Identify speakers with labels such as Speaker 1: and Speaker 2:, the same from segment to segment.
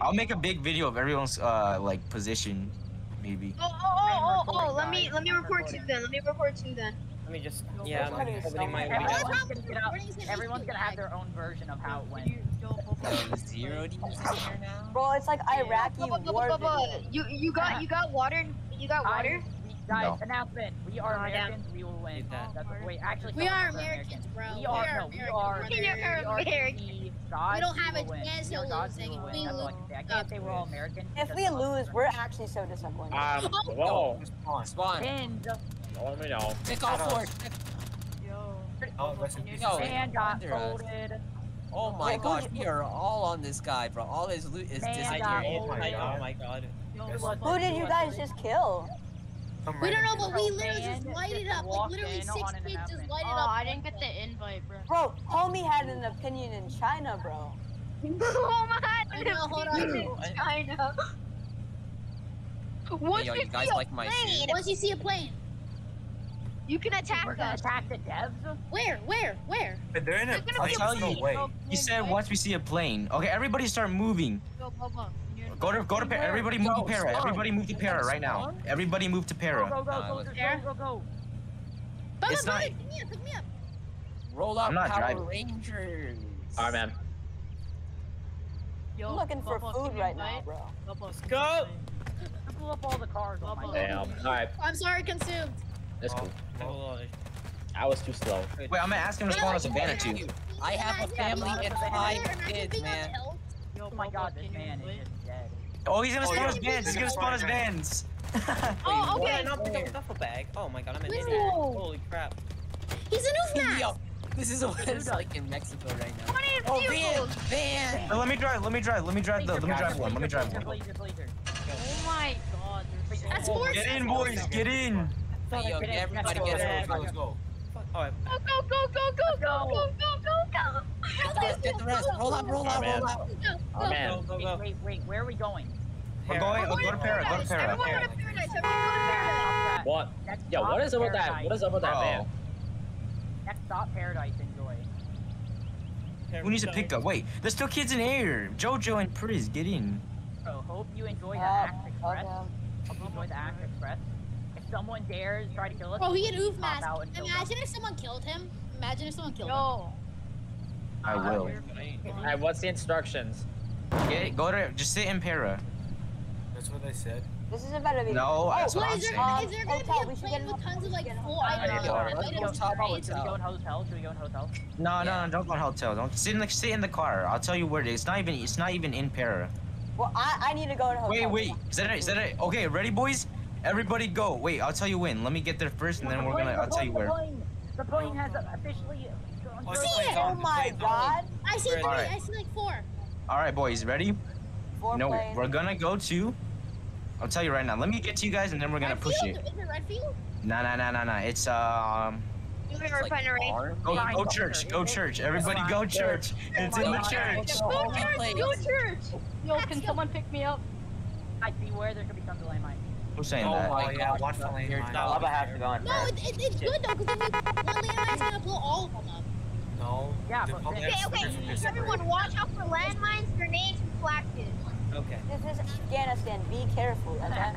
Speaker 1: I'll make a big video of everyone's uh like position, maybe.
Speaker 2: Oh, oh, oh, oh, oh, let me, let me report to you then. Let me report to you then.
Speaker 3: Let me just. Yeah,
Speaker 4: Everybody
Speaker 3: I'm
Speaker 4: is
Speaker 3: opening
Speaker 4: so
Speaker 3: my
Speaker 4: mad.
Speaker 3: video.
Speaker 5: Everyone's gonna, get out, everyone's gonna have their own version of how it went.
Speaker 6: So zero to use this here now?
Speaker 4: Bro, it's like Iraqi
Speaker 2: Bubba, Bubba,
Speaker 4: war video.
Speaker 2: You, you got, you got water. You got water.
Speaker 5: Guys,
Speaker 1: No.
Speaker 5: announcement. We are
Speaker 2: Oh, damn.
Speaker 5: Americans. We will win.
Speaker 3: Need that.
Speaker 5: That's, wait, actually,
Speaker 7: We are
Speaker 5: us
Speaker 7: Americans, bro.
Speaker 5: We
Speaker 7: We
Speaker 5: are,
Speaker 7: are
Speaker 5: no, we
Speaker 7: American
Speaker 5: are.
Speaker 7: brothers.
Speaker 2: You're
Speaker 5: We are
Speaker 2: American.
Speaker 5: The gods.
Speaker 7: We don't have
Speaker 5: will
Speaker 7: a
Speaker 5: win.
Speaker 7: chance
Speaker 5: We are
Speaker 7: of losing
Speaker 5: we will
Speaker 7: if
Speaker 5: win.
Speaker 7: we
Speaker 5: That's all I
Speaker 7: lose.
Speaker 5: can. I can't say we're all American.
Speaker 4: If we
Speaker 5: some of us
Speaker 4: lose, we're actually so disappointed.
Speaker 8: Um, whoa.
Speaker 3: Spawn.
Speaker 6: Spawn.
Speaker 5: pinned
Speaker 8: Let me know.
Speaker 6: Pick all four.
Speaker 3: Oh.
Speaker 6: Yo,
Speaker 5: and got
Speaker 6: under
Speaker 5: folded.
Speaker 6: Oh my
Speaker 4: Wait,
Speaker 6: gosh, we are all on this guy, bro. All his loot is
Speaker 5: Man,
Speaker 6: disappearing.
Speaker 3: Oh my god. Oh my god.
Speaker 4: Who did you guys just kill?
Speaker 3: Some
Speaker 7: We don't know, but we literally just
Speaker 5: man,
Speaker 7: light it up. Like literally six
Speaker 5: on
Speaker 7: kids just
Speaker 5: announcement.
Speaker 7: light it
Speaker 2: Oh,
Speaker 7: up.
Speaker 2: I didn't get the invite, bro.
Speaker 4: Bro, homie had an opinion in China, bro.
Speaker 2: oh my
Speaker 7: I know, hold on.
Speaker 2: China.
Speaker 6: Hey,
Speaker 2: Once
Speaker 6: yo,
Speaker 2: you
Speaker 6: you guys like my
Speaker 2: plane,
Speaker 6: shit?
Speaker 7: Once you see a plane,
Speaker 2: you can attack
Speaker 5: We're
Speaker 2: attack
Speaker 5: gonna
Speaker 2: us.
Speaker 5: attack the devs.
Speaker 7: where, where, where?
Speaker 3: But they're in a.
Speaker 2: They're gonna
Speaker 1: I'll
Speaker 2: be
Speaker 1: tell
Speaker 3: no
Speaker 1: you.
Speaker 3: way.
Speaker 1: He said once we see a plane. Okay, everybody start moving.
Speaker 2: Go, Bubba.
Speaker 1: Go to go to para. Everybody move to para. Everybody move to para right now. Everybody move to para.
Speaker 5: go, go, go,
Speaker 6: let's-
Speaker 5: go, go, go.
Speaker 7: Bubba,
Speaker 1: It's not-
Speaker 7: pick me up, pick me up.
Speaker 6: Roll up
Speaker 1: I'm not
Speaker 6: Power
Speaker 1: driving.
Speaker 6: Rangers.
Speaker 8: Alright, man.
Speaker 4: I'm looking for food right now, bro.
Speaker 3: Let's go.
Speaker 5: I blew up all the cars
Speaker 8: Damn. Alright,
Speaker 7: I'm sorry, consumed.
Speaker 8: that's cool.
Speaker 3: Oh, oh, oh.
Speaker 8: I was too slow.
Speaker 1: Wait, I'm gonna ask him to spawn us a banner too.
Speaker 6: I have a family and five kids, man.
Speaker 5: Oh my god, this man is just dead.
Speaker 1: Oh, he's gonna
Speaker 3: Oh,
Speaker 1: spawn
Speaker 3: yeah.
Speaker 1: us bands. He's gonna spawn us bands.
Speaker 2: Oh,
Speaker 3: Why did I not pick up a duffel bag? Oh my god, I'm an
Speaker 7: Whoa.
Speaker 3: idiot. Holy crap.
Speaker 7: He's an oofman.
Speaker 6: Yo, this is what it's like in Mexico right now.
Speaker 2: What is
Speaker 6: Oh, van, van.
Speaker 1: Oh, let me drive. Let me drive. Let me drive the. Let me drive one. Let me drive one.
Speaker 2: Oh my god, there's so
Speaker 7: That's
Speaker 2: many.
Speaker 1: Get in, boys. Get in.
Speaker 6: Hey, yo,
Speaker 5: Get in,
Speaker 6: everybody
Speaker 5: let's
Speaker 6: get
Speaker 5: go.
Speaker 6: in.
Speaker 3: Let's go. Alright.
Speaker 2: Go, go, go, go, go, go, go, go, go, go.
Speaker 6: Get the rest, get the rest. Roll up, roll up, roll up.
Speaker 8: Oh, man.
Speaker 3: Go, go,
Speaker 5: Wait,
Speaker 3: go.
Speaker 5: wait, wait, where are we going?
Speaker 1: We're going. Oh, go to para. Go to para.
Speaker 2: Everyone go to paradise. Go to paradise.
Speaker 8: What?
Speaker 5: Next
Speaker 8: Yo, what
Speaker 5: stop,
Speaker 8: is up with that? What is up with that
Speaker 1: Oh.
Speaker 8: van?
Speaker 5: Next stop, Paradise. Enjoy.
Speaker 1: Who needs a pickup? Wait, there's still kids in here. Jojo and Priz, get in.
Speaker 5: So, hope you enjoy the
Speaker 4: Uh,
Speaker 5: Axe Express.
Speaker 4: okay.
Speaker 5: Hope you enjoy the Axe Express. If someone dares try to kill us,
Speaker 7: Bro, he had oof
Speaker 5: Pop
Speaker 7: mask.
Speaker 5: out and kill
Speaker 7: Imagine if someone killed him. Imagine if someone killed him.
Speaker 2: Yo,
Speaker 1: I will.
Speaker 8: Alright, what's the instructions?
Speaker 1: Get go to. Just sit in para.
Speaker 3: That's what they said.
Speaker 4: This isn't better be.
Speaker 1: No, that's
Speaker 7: Wait,
Speaker 1: what I'm
Speaker 7: is there,
Speaker 1: saying.
Speaker 4: Um,
Speaker 7: is there
Speaker 4: hotel,
Speaker 7: gonna
Speaker 4: we
Speaker 7: be a
Speaker 4: should
Speaker 7: plane
Speaker 4: get
Speaker 7: with tons of like
Speaker 4: hotel.
Speaker 7: full
Speaker 6: I
Speaker 7: items
Speaker 6: know,
Speaker 7: on
Speaker 6: right?
Speaker 7: it?
Speaker 6: Let's go
Speaker 7: it's
Speaker 6: top
Speaker 7: great.
Speaker 6: hotel.
Speaker 5: should we go in hotel? Should we go in hotel?
Speaker 1: No, no,
Speaker 6: Yeah.
Speaker 1: no, don't go in hotel. Don't sit in the sit in the car. I'll tell you where it is. It's not even. It's not even in para.
Speaker 4: Well, I, I need to go in hotel.
Speaker 1: Wait, wait. Is that it? Is that it? Okay, ready, boys? Everybody go. Wait, I'll tell you when. Let me get there first, and then we're gonna. I'll tell you where.
Speaker 5: the plane has officially.
Speaker 3: Oh,
Speaker 7: See it!
Speaker 4: Oh my god.
Speaker 7: I see three.
Speaker 1: Alright.
Speaker 7: I see like four.
Speaker 1: All right, boys, ready?
Speaker 4: Four
Speaker 1: No,
Speaker 4: planes.
Speaker 1: we're gonna go to. I'll tell you right now. Let me get to you guys, and then we're gonna push
Speaker 7: Redfield?
Speaker 1: it.
Speaker 7: Is it Redfield?
Speaker 1: Nah, nah, nah, nah, nah. It's um.
Speaker 2: you
Speaker 6: It's
Speaker 2: were
Speaker 6: like
Speaker 2: refinery.
Speaker 6: bar.
Speaker 1: Go,
Speaker 5: Fine,
Speaker 1: go
Speaker 5: go
Speaker 1: church.
Speaker 5: church.
Speaker 1: Go church. Everybody go church. It's in the church.
Speaker 2: Go church,
Speaker 6: place.
Speaker 2: go church. Yo, can someone pick me up?
Speaker 5: I beware there could be tons of landmines.
Speaker 1: Who's saying
Speaker 3: Oh
Speaker 1: that?
Speaker 3: my
Speaker 6: gosh,
Speaker 3: god, watch the
Speaker 6: you're
Speaker 3: lane.
Speaker 6: not-
Speaker 3: I'll have to go in
Speaker 7: No, it, it, it's good though, because then you- one landmine's gonna blow all of them up.
Speaker 3: No.
Speaker 5: Yeah, but
Speaker 2: Okay, okay. Everyone, watch out for landmines, grenades, and flaxes.
Speaker 3: Okay.
Speaker 4: This is Afghanistan. Be careful. Okay?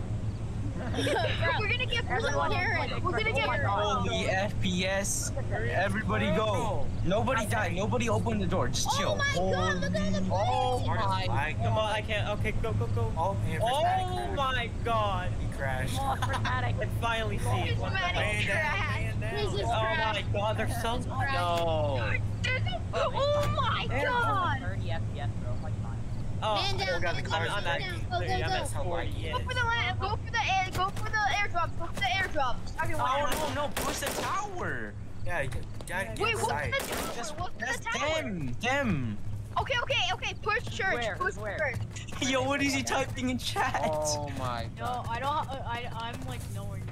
Speaker 2: We're gonna get
Speaker 5: Everyone
Speaker 2: Blue
Speaker 5: is
Speaker 2: Karen.
Speaker 5: like-
Speaker 2: We're gonna
Speaker 5: oh
Speaker 2: get.
Speaker 5: my God.
Speaker 1: Holy FPS. Everybody go. Nobody die. Nobody open the door. Just chill.
Speaker 7: Oh my god, look at all the
Speaker 6: Oh my.
Speaker 3: I, come on, I can't. Okay, go, go, go. Oh, and
Speaker 9: Oh my god!
Speaker 3: He crashed.
Speaker 5: More prismatic.
Speaker 9: I finally see it. What the
Speaker 2: Prismatic crash.
Speaker 7: This is
Speaker 9: Oh
Speaker 7: trash.
Speaker 9: my god, they're so no.
Speaker 2: Oh my god!
Speaker 5: 30 FPS, bro. Like fine.
Speaker 9: Oh,
Speaker 7: Man down,
Speaker 3: got the
Speaker 7: man
Speaker 3: cars
Speaker 7: down,
Speaker 9: I'm at
Speaker 7: down.
Speaker 9: G30.
Speaker 7: Go, go,
Speaker 9: I'm at 40.
Speaker 2: Go for the land. Go for the air. Go for the airdrops. Go for the airdrops. Everyone.
Speaker 1: Oh no, no, push the tower.
Speaker 3: Yeah, you gotta get
Speaker 2: Wait, what's
Speaker 3: inside.
Speaker 2: the tower?
Speaker 1: Just
Speaker 2: What's
Speaker 1: that's
Speaker 2: the tower?
Speaker 1: them. Them.
Speaker 2: Okay, okay, okay. Push church.
Speaker 5: Where?
Speaker 2: Push
Speaker 5: Where?
Speaker 2: church.
Speaker 1: Yo, what is he typing in chat?
Speaker 6: Oh my
Speaker 10: No. I don't. I I'm like nowhere near.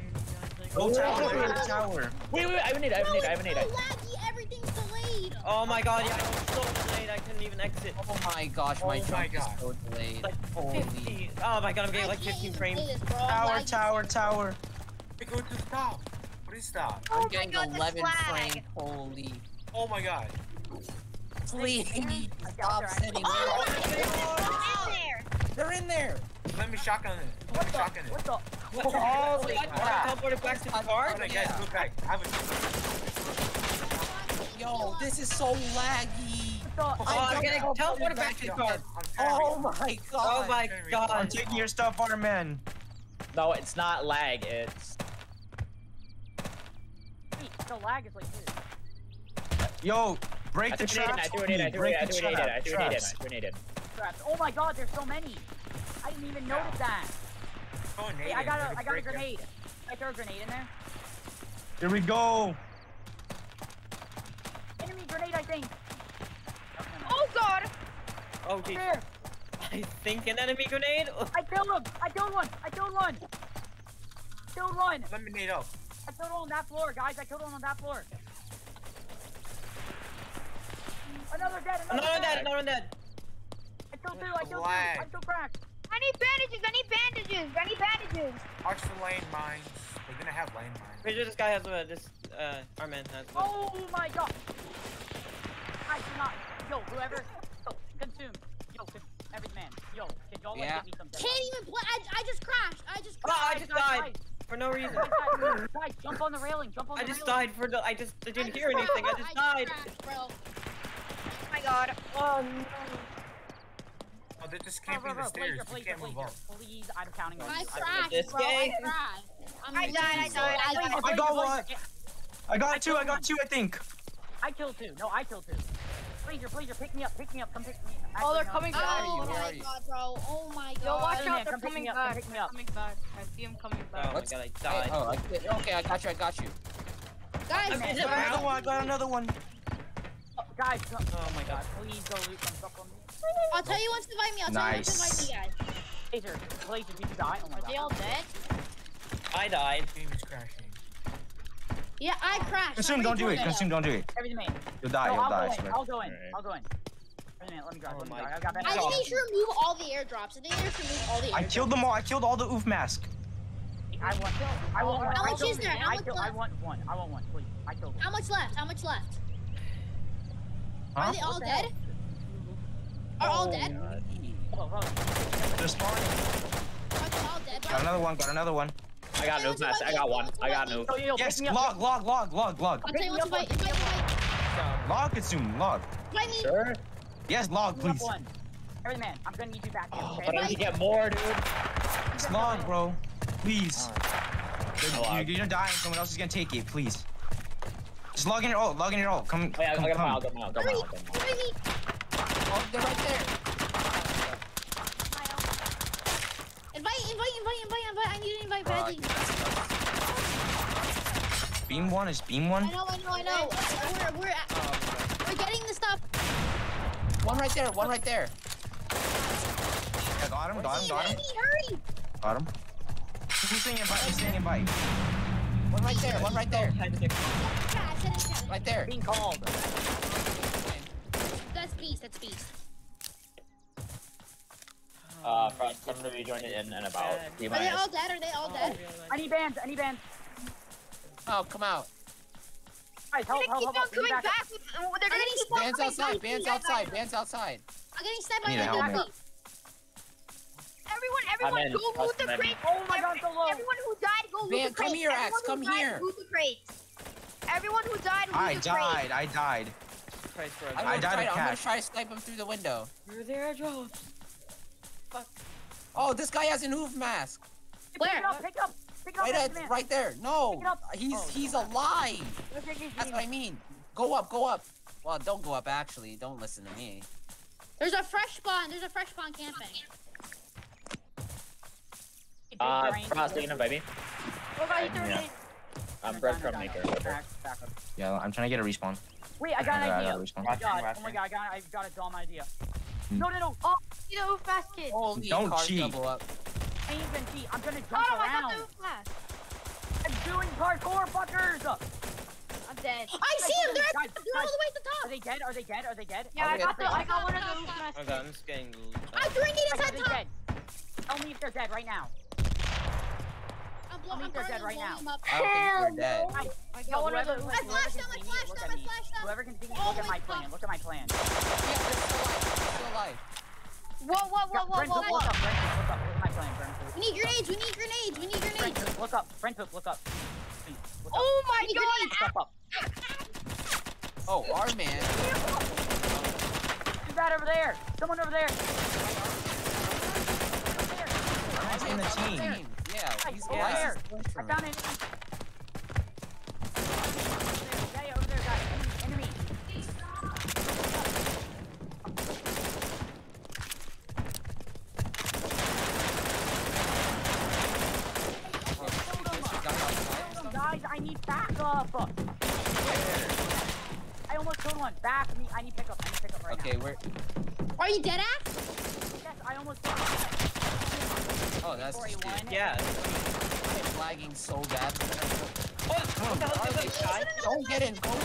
Speaker 10: Like,
Speaker 1: Go tower. Go the tower.
Speaker 8: Wait, wait, I have a need, I have a
Speaker 7: Bro,
Speaker 8: need, I have a need.
Speaker 9: Oh my god, yeah, I was so delayed, I couldn't even exit.
Speaker 6: Oh my gosh, my
Speaker 3: Oh
Speaker 6: jump is so delayed.
Speaker 9: Like
Speaker 6: Holy.
Speaker 9: 50. Oh my god, I'm getting like 15 frames.
Speaker 7: play this, bro.
Speaker 1: Tower, tower, tower.
Speaker 3: Hey, go to stop. What is stop?
Speaker 2: Oh
Speaker 6: I'm
Speaker 2: my
Speaker 6: getting
Speaker 2: God,
Speaker 6: 11 frames. Holy.
Speaker 3: Oh my god.
Speaker 6: Please
Speaker 5: I got
Speaker 6: stop oh
Speaker 5: there, I-
Speaker 6: sending me.
Speaker 2: Oh, in there.
Speaker 3: Let me shotgun it. Let
Speaker 5: What
Speaker 3: me
Speaker 5: the?
Speaker 3: shotgun it.
Speaker 5: What the?
Speaker 9: Holy
Speaker 5: What?
Speaker 9: crap. Teleported back to the car?
Speaker 3: Alright, guys,
Speaker 6: Yeah.
Speaker 3: look back. I have a
Speaker 6: Yo, this is so laggy.
Speaker 5: What?
Speaker 9: Oh, I'm getting teleported back to the car.
Speaker 6: Oh my oh god.
Speaker 9: Oh my god.
Speaker 1: I'm taking your stuff, Arman.
Speaker 8: No, it's not lag. It's
Speaker 5: the lag is like this.
Speaker 1: Yo, break
Speaker 8: I
Speaker 1: the
Speaker 8: threw it in. I
Speaker 1: traps.
Speaker 8: threw
Speaker 1: for
Speaker 8: it I threw
Speaker 1: Break
Speaker 8: it. I
Speaker 1: the
Speaker 8: threw it. I
Speaker 1: trap-
Speaker 8: threw it. I
Speaker 1: traps.
Speaker 8: threw it.
Speaker 5: Traps. Oh my god, there's so many. I didn't even notice that.
Speaker 3: Oh,
Speaker 5: Hey, I got a, I got a grenade. I throw a grenade in there.
Speaker 1: Here we go.
Speaker 5: Enemy grenade, I think.
Speaker 2: Oh god!
Speaker 9: Oh, geez.
Speaker 5: There.
Speaker 9: I think an enemy grenade?
Speaker 5: I killed him. I killed one. I killed one. Killed one.
Speaker 3: Let me nade up.
Speaker 5: I killed one on that floor, guys. I killed one on that floor. Another dead. Another,
Speaker 9: Another
Speaker 5: dead.
Speaker 9: dead, another dead.
Speaker 5: I killed two. I killed two. I'm still cracked.
Speaker 2: I need bandages! I need bandages! I need bandages!
Speaker 3: Watch the lane mines. They're gonna have lane mines.
Speaker 9: Pretty this guy has a, this, uh, Arman has a.
Speaker 5: Oh my god. I cannot. Yo, whoever. Yo, consume. Yo, con- every man. Yo, can y'all like
Speaker 6: Yeah.
Speaker 5: give me some dead
Speaker 7: Can't even play. I, I just crashed. I just crashed.
Speaker 9: Oh, I
Speaker 7: crashed.
Speaker 9: just died for no reason.
Speaker 5: Guys, guys, guys, jump on the railing. Jump on
Speaker 9: I
Speaker 5: the
Speaker 9: just
Speaker 5: railing.
Speaker 9: died for the. I just I didn't
Speaker 7: I
Speaker 9: hear anything. I just died.
Speaker 7: crashed, bro.
Speaker 2: Oh my god.
Speaker 9: Oh no.
Speaker 3: Oh, they're just
Speaker 5: Bro,
Speaker 3: camping
Speaker 5: bro,
Speaker 3: the stairs.
Speaker 5: Blazer,
Speaker 3: You can't
Speaker 5: Blazer,
Speaker 3: move up.
Speaker 5: Please, I'm counting on you.
Speaker 7: I
Speaker 5: you.
Speaker 7: crashed,
Speaker 9: this
Speaker 7: bro.
Speaker 9: game.
Speaker 7: I crashed. I'm
Speaker 2: I died, I died, I died.
Speaker 1: I got one. I got two. I got two. I think.
Speaker 5: I killed two. No, I killed two. Blazer, Blazer, pick me up, pick me up, come pick me up.
Speaker 2: Oh, they're coming
Speaker 5: no.
Speaker 2: back.
Speaker 7: Oh
Speaker 6: Where are
Speaker 7: my god, bro. Oh my god.
Speaker 2: Yo, watch out, they're
Speaker 5: come
Speaker 2: coming
Speaker 5: up,
Speaker 2: back. They're coming back. I see them coming back.
Speaker 9: Oh
Speaker 2: back.
Speaker 9: my god, I
Speaker 6: Hey,
Speaker 9: died.
Speaker 6: oh, I, okay, I got you. I got you.
Speaker 7: Guys,
Speaker 9: I'm-
Speaker 5: man,
Speaker 9: is it
Speaker 1: I got another one. I got another one.
Speaker 5: Oh, guys.
Speaker 9: Oh my god.
Speaker 5: Please go loot some stuff from me.
Speaker 7: I'll tell you once to invite me. I'll tell you once to invite
Speaker 1: Nice.
Speaker 7: me, guys.
Speaker 5: Blazer, Blazer, did you die? Oh my
Speaker 2: Are they all dead?
Speaker 9: I died.
Speaker 3: Game is crashing.
Speaker 7: Yeah, I crashed.
Speaker 1: Consume. Don't do it. Consume. Don't do it.
Speaker 5: Everything man.
Speaker 1: You'll die.
Speaker 5: No,
Speaker 1: You'll
Speaker 5: I'll
Speaker 1: die. I
Speaker 5: go in.
Speaker 1: swear.
Speaker 5: I'll go in.
Speaker 8: Alright.
Speaker 5: I'll go in. Everything man, let me drive.
Speaker 9: Oh
Speaker 5: Let me
Speaker 9: my.
Speaker 5: I've got
Speaker 7: I
Speaker 5: better.
Speaker 7: think they should remove all the airdrops. I think they should remove all the airdrops.
Speaker 1: I killed them all. I killed all the oof mask.
Speaker 5: I want. I want one.
Speaker 7: How much is there?
Speaker 5: one.
Speaker 7: How
Speaker 5: I
Speaker 7: much
Speaker 5: kill- I
Speaker 7: left?
Speaker 5: want one. I want one. Please. I killed one.
Speaker 7: How much left? How much left?
Speaker 1: Huh?
Speaker 7: Are they all
Speaker 5: the
Speaker 7: dead?
Speaker 5: hell?
Speaker 7: Are all dead?
Speaker 5: Oh, hold on, hold on.
Speaker 1: They're spawning.
Speaker 7: Are they all dead?
Speaker 1: Got another one. Got another one.
Speaker 8: I got noob mask. I got one. I got noob.
Speaker 5: Oh, yo, yo, yo,
Speaker 1: Yes.
Speaker 5: pick.
Speaker 1: Log. Log. Log. Log. Log.
Speaker 7: I'll tell you
Speaker 5: Pick
Speaker 7: to
Speaker 5: up
Speaker 7: invite.
Speaker 5: one.
Speaker 7: Invite, invite.
Speaker 1: Log. Consume. Log.
Speaker 7: Invite me.
Speaker 8: Sure.
Speaker 1: Yes. Log.
Speaker 5: Pick me up
Speaker 1: Please.
Speaker 5: one. Everything man, I'm gonna need you back here.
Speaker 8: Oh,
Speaker 5: okay?
Speaker 8: but I need to get more, dude.
Speaker 1: It's log, bro. Please. You're,
Speaker 8: No log.
Speaker 1: you're gonna die and someone else is gonna take it. Please. Just log in your ult. Log in your ult. Come.
Speaker 8: Oh, yeah, I'll
Speaker 1: come.
Speaker 8: get them out. I'll get them out. Get
Speaker 7: Hurry.
Speaker 8: them out. Get 'em out.
Speaker 7: Invite me.
Speaker 6: Oh, they're right there.
Speaker 7: Invite, invite, invite, invite, invite. I need to invite badly.
Speaker 6: think
Speaker 1: Beam one is beam
Speaker 7: I know, I know, I know. We're, we're, at, oh, we're getting the stuff.
Speaker 6: One right there. One right there.
Speaker 1: Yeah, got him. Got him. Got him.
Speaker 7: Invite hurry.
Speaker 1: Got him. Who's saying invite? Who's saying invite?
Speaker 6: One right there. One right there.
Speaker 7: Yeah, I said it, said it.
Speaker 6: Right there.
Speaker 5: Being called.
Speaker 7: That's beast, that's beast.
Speaker 8: Uh, front. I'm gonna be joining in in about three
Speaker 7: Are they all dead? Are they all dead?
Speaker 5: I need bands. I need bands.
Speaker 6: Oh, come out.
Speaker 5: Guys, help,
Speaker 2: They're
Speaker 5: help,
Speaker 2: gonna
Speaker 5: help, help.
Speaker 2: Coming
Speaker 5: back.
Speaker 2: back. With, oh, they're gonna
Speaker 7: getting
Speaker 2: keep on
Speaker 6: Bands
Speaker 2: coming
Speaker 6: outside.
Speaker 2: back.
Speaker 6: Bands outside. Bands outside.
Speaker 7: I'm getting sniped by
Speaker 1: need a
Speaker 7: my
Speaker 1: helmet.
Speaker 7: back.
Speaker 2: Everyone, everyone, go loot the crate.
Speaker 5: Oh my god, so low.
Speaker 2: Everyone who died, go loot the crate.
Speaker 6: come here, Axe,
Speaker 2: Everyone
Speaker 6: come
Speaker 2: who died,
Speaker 6: here.
Speaker 2: Loot the crate. Everyone who died, loot
Speaker 1: I
Speaker 2: the crate.
Speaker 1: died. I died.
Speaker 9: Christ, for a
Speaker 6: I'm
Speaker 1: I
Speaker 6: gonna,
Speaker 1: died
Speaker 6: try,
Speaker 1: of
Speaker 6: I'm gonna try to snipe him through the window.
Speaker 9: Where are the airdrops?
Speaker 6: Oh, this guy has an oof mask.
Speaker 5: Pick
Speaker 7: Where?
Speaker 5: it up, pick it up, pick it up.
Speaker 6: Right at, right there. No,
Speaker 5: Pick it up.
Speaker 6: he's
Speaker 5: Oh,
Speaker 6: he's
Speaker 5: God.
Speaker 6: alive.
Speaker 5: Let's take these
Speaker 6: That's what I mean. Go up, go up. Well, don't go up. Actually, don't listen to me.
Speaker 7: There's a fresh spawn. There's a fresh spawn camping.
Speaker 5: Big
Speaker 8: Uh,
Speaker 5: brain.
Speaker 8: Frost, you gonna invite me?
Speaker 2: Oh, guys,
Speaker 8: Yeah.
Speaker 2: they're
Speaker 8: Yeah. I'm breadcrumb maker.
Speaker 5: Back, back.
Speaker 1: Yeah, I'm trying to get a respawn.
Speaker 5: Wait, I got an idea.
Speaker 1: respawn.
Speaker 5: Oh my god, oh my god, I got, I got a dumb idea.
Speaker 1: Hmm.
Speaker 5: No, no, no.
Speaker 2: Oh, you know, fast kid. Oh,
Speaker 6: Holy
Speaker 1: Don't
Speaker 6: cars
Speaker 1: cheat.
Speaker 6: double up.
Speaker 5: I ain't even cheat. I'm gonna jump
Speaker 2: I got
Speaker 5: around.
Speaker 2: the fast.
Speaker 5: I'm doing parkour, fuckers.
Speaker 2: I'm dead.
Speaker 7: I see him. They're,
Speaker 5: Guys,
Speaker 7: they're all the way at the top.
Speaker 5: Are they dead? Are they dead? Are they dead?
Speaker 2: Yeah,
Speaker 5: Are
Speaker 2: I got the. I got one of those fast
Speaker 9: Oh
Speaker 2: kids.
Speaker 9: god, I'm just getting.
Speaker 7: I threw a nade
Speaker 5: Guys,
Speaker 7: inside top.
Speaker 5: dead? Tell me if they're dead right now.
Speaker 7: I'm, blow,
Speaker 5: I
Speaker 7: I'm
Speaker 5: think they're
Speaker 7: burning
Speaker 5: dead right
Speaker 7: blowing
Speaker 5: now.
Speaker 7: them up.
Speaker 6: I don't think we're dead.
Speaker 5: Guys,
Speaker 2: I
Speaker 5: yo,
Speaker 2: got one of
Speaker 5: whoever, whoever,
Speaker 7: I flashed
Speaker 5: can
Speaker 7: them, I flashed
Speaker 5: look
Speaker 7: them,
Speaker 5: at
Speaker 7: I
Speaker 5: me.
Speaker 7: flashed them.
Speaker 5: Whoever can see me, look
Speaker 7: oh
Speaker 5: at my plan. Look at my plan.
Speaker 6: Yeah, they're still alive. They're still alive.
Speaker 2: Whoa, whoa, whoa, whoa,
Speaker 5: Brendan,
Speaker 2: whoa,
Speaker 5: look up, Brendan, look up, look at my playing, Brent
Speaker 7: We need grenades. We need grenades. We need grenades.
Speaker 5: Poop, look up. Brent look up. Please, look up.
Speaker 2: Oh my god!
Speaker 5: Look up.
Speaker 6: Oh, Arman.
Speaker 5: Who's that over there? Someone over there.
Speaker 1: In the team.
Speaker 6: Yeah, he's yeah, he's
Speaker 5: I found an enemy. Yeah, yeah, over there, guys. Enemy. enemy.
Speaker 6: Oh, shoot, there's a guy outside or something?
Speaker 5: Guys, I need backup. I almost killed one. Back me. I need pickup. I need pickup right
Speaker 6: Okay,
Speaker 5: now.
Speaker 6: we're.
Speaker 7: Are you dead ass?
Speaker 5: Yes, I almost got
Speaker 6: Oh, that's just it.
Speaker 5: 41.
Speaker 9: Yeah.
Speaker 6: It's lagging so bad.
Speaker 9: What? What the hell is this guy?
Speaker 6: Don't get in. Don't.
Speaker 2: God,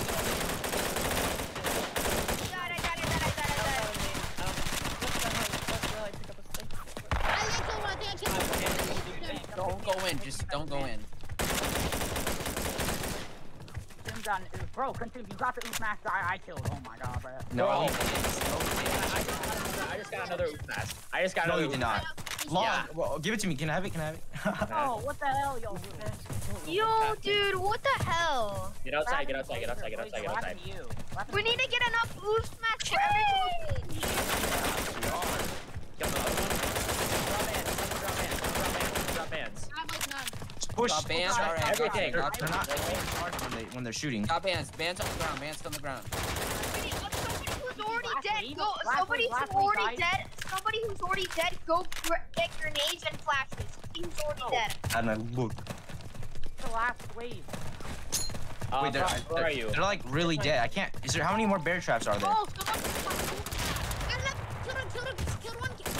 Speaker 2: I got it, I got it, I got it.
Speaker 7: I think so. I think I killed him.
Speaker 6: Don't go in. Just don't go in.
Speaker 5: Consumed on, bro, consumed. You got the oof mask I, I killed. Oh my god, bro.
Speaker 1: No,
Speaker 8: Bro.
Speaker 1: you-
Speaker 8: I just got another, I just got another oof mask. I just got another.
Speaker 1: no, you did not. Long.
Speaker 8: Yeah.
Speaker 1: Well, give it to me. Can I have it? Can I have it?
Speaker 5: Oh, what the hell, yo?
Speaker 2: Yo, dude, what the hell?
Speaker 8: Get outside, get outside, get outside, get outside, get outside.
Speaker 5: happened to you?
Speaker 2: We need to get enough boost match for every
Speaker 8: Kill the other one. Drop bands, drop bands, drop bands, drop bands.
Speaker 7: I have like none.
Speaker 1: Push.
Speaker 6: Got bands
Speaker 5: Guys,
Speaker 6: already.
Speaker 8: everything.
Speaker 1: They're, they're not when, they, when they're shooting.
Speaker 6: Got bands. Bands on the ground. Bands on the ground.
Speaker 2: Somebody who's already dead, go. Somebody who's already dead. Somebody who's already dead, go get grenades and flashes. Somebody who's already
Speaker 5: Oh.
Speaker 2: dead.
Speaker 1: And then look.
Speaker 5: the last wave?
Speaker 8: Uh,
Speaker 1: Wait, they're,
Speaker 8: where
Speaker 1: they're,
Speaker 8: are you?
Speaker 1: they're like really dead. I can't. Is there how many more bear traps are there?
Speaker 7: Oh, someone. Got enough. Killed one. Killed one. Killed.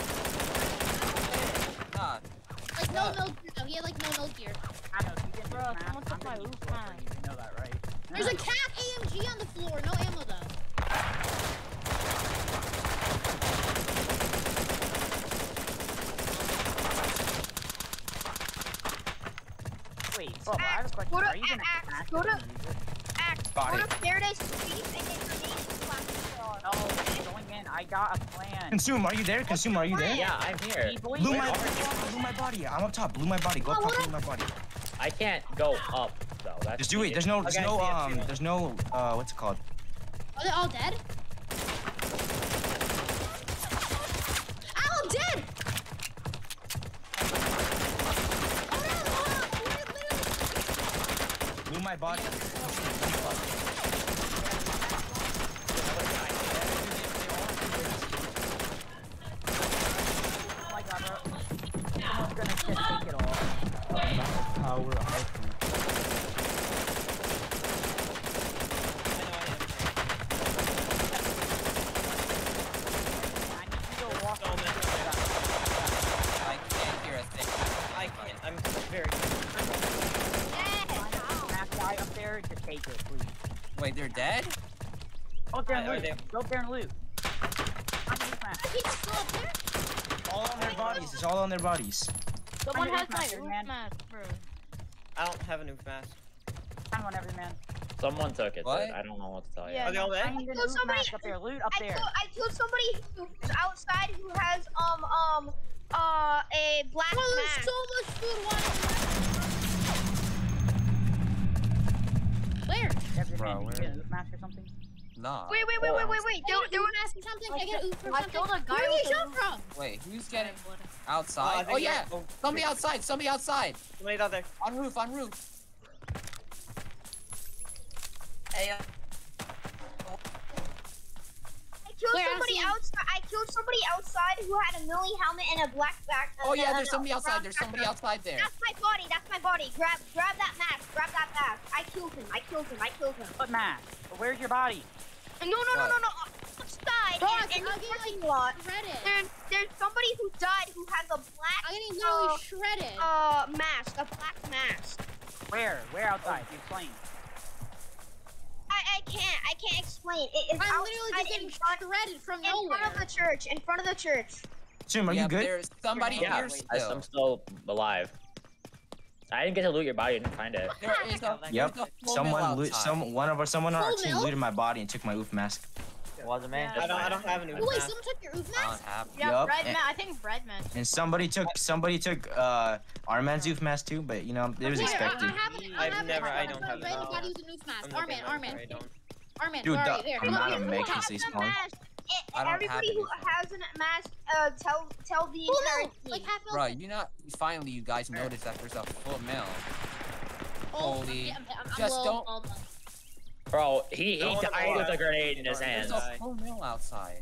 Speaker 7: Like no milk gear though. He had like no milk gear.
Speaker 5: I know, you didn't
Speaker 10: Bro, someone
Speaker 5: I'm
Speaker 10: took
Speaker 5: gonna
Speaker 10: my
Speaker 5: use
Speaker 10: oof
Speaker 5: it for
Speaker 10: mask.
Speaker 5: you. You know that, right?
Speaker 7: There's a cat AMG on the floor. No ammo though.
Speaker 5: Wait, Bubba, I have a question.
Speaker 2: Go to
Speaker 5: Are you gonna
Speaker 2: Axe,
Speaker 5: smash
Speaker 2: go to-
Speaker 5: and use it?
Speaker 2: Axe, go to Paradise Street and get grenades and flashes.
Speaker 5: No, I'm going in. I got a plan.
Speaker 1: Consume. Are you there? Consume. Are you there?
Speaker 8: Yeah, I'm here.
Speaker 1: Blew
Speaker 5: where
Speaker 1: my,
Speaker 5: are
Speaker 1: blew my body. I'm up top. Blew my body. Go up
Speaker 7: Oh,
Speaker 1: top.
Speaker 7: what
Speaker 1: Blew my body.
Speaker 8: I can't go up though. That's
Speaker 1: Just do it. There's no. There's
Speaker 8: Okay,
Speaker 1: no.
Speaker 8: see it, see
Speaker 1: Um. There's no. Uh. What's it called?
Speaker 7: Are they all dead? Ow, I'm dead! Oh no, oh, we're literally-
Speaker 1: Blew my body.
Speaker 5: Oh my god, bro. Someone's gonna just take it all. I need you to walk over there.
Speaker 6: I can't hear a thing.
Speaker 9: I can't. I'm very.
Speaker 5: Mask guy up there, just take it, please.
Speaker 6: Wait, they're dead?
Speaker 5: Go up there and
Speaker 9: Are
Speaker 5: loot.
Speaker 9: they-
Speaker 5: Go up there and loot. I need this mask.
Speaker 7: He's still up there?
Speaker 1: All on their bodies. It's all on their bodies.
Speaker 10: Someone
Speaker 5: Find
Speaker 10: has
Speaker 5: a
Speaker 10: my
Speaker 5: oof mask, man.
Speaker 10: mask, bro.
Speaker 9: I don't have a new mask.
Speaker 5: Find want every man.
Speaker 8: Someone took it.
Speaker 6: What?
Speaker 8: dude. I don't know what to tell you.
Speaker 10: Yeah.
Speaker 9: Are they all
Speaker 5: I
Speaker 9: dead?
Speaker 5: need an
Speaker 2: killed somebody-
Speaker 5: mask up there. Loot up
Speaker 2: I
Speaker 5: there.
Speaker 2: killed, I killed somebody who's outside who has um um uh a black
Speaker 7: Bro, there's
Speaker 2: mask.
Speaker 7: so much food. Why? Where?
Speaker 1: Bro, where
Speaker 5: you get
Speaker 1: is
Speaker 5: an oof mask or something?
Speaker 6: Nah.
Speaker 2: Wait, wait, wait, wait, wait, wait.
Speaker 7: I
Speaker 2: There,
Speaker 7: get
Speaker 2: there
Speaker 7: an
Speaker 2: were
Speaker 7: oof something. I
Speaker 10: I
Speaker 7: get an oof or
Speaker 10: I
Speaker 7: something.
Speaker 10: killed a guy
Speaker 7: Where did he
Speaker 10: with a
Speaker 7: shot
Speaker 10: oof-
Speaker 7: from?
Speaker 6: Wait, who's getting outside?
Speaker 9: think
Speaker 6: Oh yeah,
Speaker 9: they're- oh,
Speaker 6: somebody outside. Somebody outside.
Speaker 9: Somebody's out there.
Speaker 6: On roof. On roof.
Speaker 9: Hey, uh,
Speaker 2: I killed
Speaker 7: Where, I
Speaker 2: somebody outside. I killed somebody outside who had a Millie helmet and a black back.
Speaker 6: Oh
Speaker 2: uh,
Speaker 6: yeah,
Speaker 2: uh,
Speaker 6: there's somebody outside.
Speaker 2: brown
Speaker 6: There's somebody
Speaker 2: backpack.
Speaker 6: outside there.
Speaker 2: That's my body. That's my body. Grab, grab that mask. Grab that mask. I killed him. I killed him. I killed him.
Speaker 5: What mask? Where's your body?
Speaker 2: No, no, no, no, no. Outside
Speaker 7: Bro,
Speaker 2: and
Speaker 7: I
Speaker 2: in
Speaker 7: I'll
Speaker 2: the parking
Speaker 7: like
Speaker 2: lot.
Speaker 7: shredded.
Speaker 2: There's, there's somebody who died who has a black
Speaker 7: I'm getting literally
Speaker 2: uh,
Speaker 7: shredded.
Speaker 2: uh mask. A black mask.
Speaker 5: Where? Where outside? Explain.
Speaker 2: I, I can't. I can't explain. It is
Speaker 7: I'm literally just getting
Speaker 2: front,
Speaker 7: shredded from
Speaker 2: in
Speaker 7: nowhere.
Speaker 2: front of the church. In front of the church.
Speaker 1: Consume. Are
Speaker 6: yeah,
Speaker 1: you good?
Speaker 6: There's somebody
Speaker 5: Yeah,
Speaker 6: here
Speaker 5: wait,
Speaker 8: I,
Speaker 6: still.
Speaker 8: I'm still alive. I didn't get to loot your body. I didn't find it.
Speaker 6: There is a,
Speaker 1: Yep.
Speaker 6: a
Speaker 1: Someone loot. Some one of our someone on our team
Speaker 7: milk?
Speaker 1: looted my body and took my oof mask.
Speaker 8: Wasn't me.
Speaker 10: Yeah.
Speaker 9: I don't. I don't have an
Speaker 7: Oh,
Speaker 9: oof
Speaker 7: wait,
Speaker 9: mask.
Speaker 7: someone took your oof
Speaker 6: I
Speaker 7: mask?
Speaker 6: don't have.
Speaker 10: Yeah,
Speaker 1: Yup,
Speaker 10: red
Speaker 1: and-
Speaker 10: man. I think red man.
Speaker 1: And somebody took somebody took uh Arman's oof mask too, but you know it was
Speaker 7: Here,
Speaker 1: expected.
Speaker 7: I have it. I
Speaker 9: I've never- I
Speaker 7: I'm
Speaker 9: don't have it.
Speaker 7: random guy use an oof mask.
Speaker 9: I'm
Speaker 7: Arman,
Speaker 9: looking right
Speaker 7: Arman.
Speaker 9: I don't.
Speaker 7: Arman,
Speaker 1: Dude,
Speaker 7: where
Speaker 1: the?
Speaker 7: There,
Speaker 1: amount
Speaker 7: come
Speaker 1: of
Speaker 7: up
Speaker 1: make
Speaker 7: Come
Speaker 1: this
Speaker 7: up.
Speaker 1: is
Speaker 2: the
Speaker 1: small.
Speaker 2: mask.
Speaker 6: I don't
Speaker 2: Everybody
Speaker 6: have
Speaker 2: who has a mask, uh, tell tell the
Speaker 7: Full
Speaker 2: entire
Speaker 7: mil,
Speaker 2: team.
Speaker 7: like half.
Speaker 6: Bro, you not finally you guys noticed that there's a full mill.
Speaker 7: Oh,
Speaker 6: holy-
Speaker 7: I'm, I'm, I'm
Speaker 6: just
Speaker 7: low,
Speaker 6: don't-
Speaker 7: all.
Speaker 8: Bro, he, he
Speaker 9: Don't
Speaker 8: died with a grenade in his
Speaker 9: Don't.
Speaker 6: There's a full mill outside.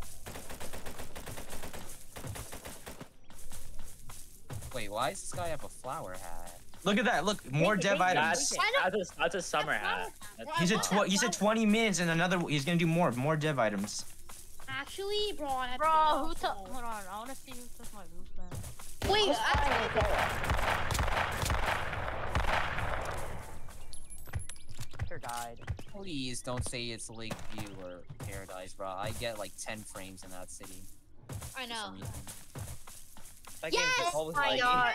Speaker 6: Wait, why does this guy have a flower hat?
Speaker 1: Look at that. Look, more dev items.
Speaker 8: That's, that's, a, that's a summer
Speaker 7: That flower
Speaker 8: hat.
Speaker 7: Bro, I
Speaker 1: He said tw-
Speaker 7: that
Speaker 1: he 20 minutes and another he's gonna do more more dev items.
Speaker 7: Actually, bro, I have
Speaker 10: Bro,
Speaker 7: to
Speaker 10: who
Speaker 7: go
Speaker 10: took? Hold on, I wanna see who took my roof man.
Speaker 7: Wait,
Speaker 4: Who's
Speaker 7: I,
Speaker 4: flying
Speaker 5: died.
Speaker 6: Please don't say it's Lakeview or Paradise, bro. I get like 10 frames in that city.
Speaker 7: I know.
Speaker 9: That game's
Speaker 7: Yes!
Speaker 9: always
Speaker 2: my
Speaker 9: laggy.
Speaker 2: God.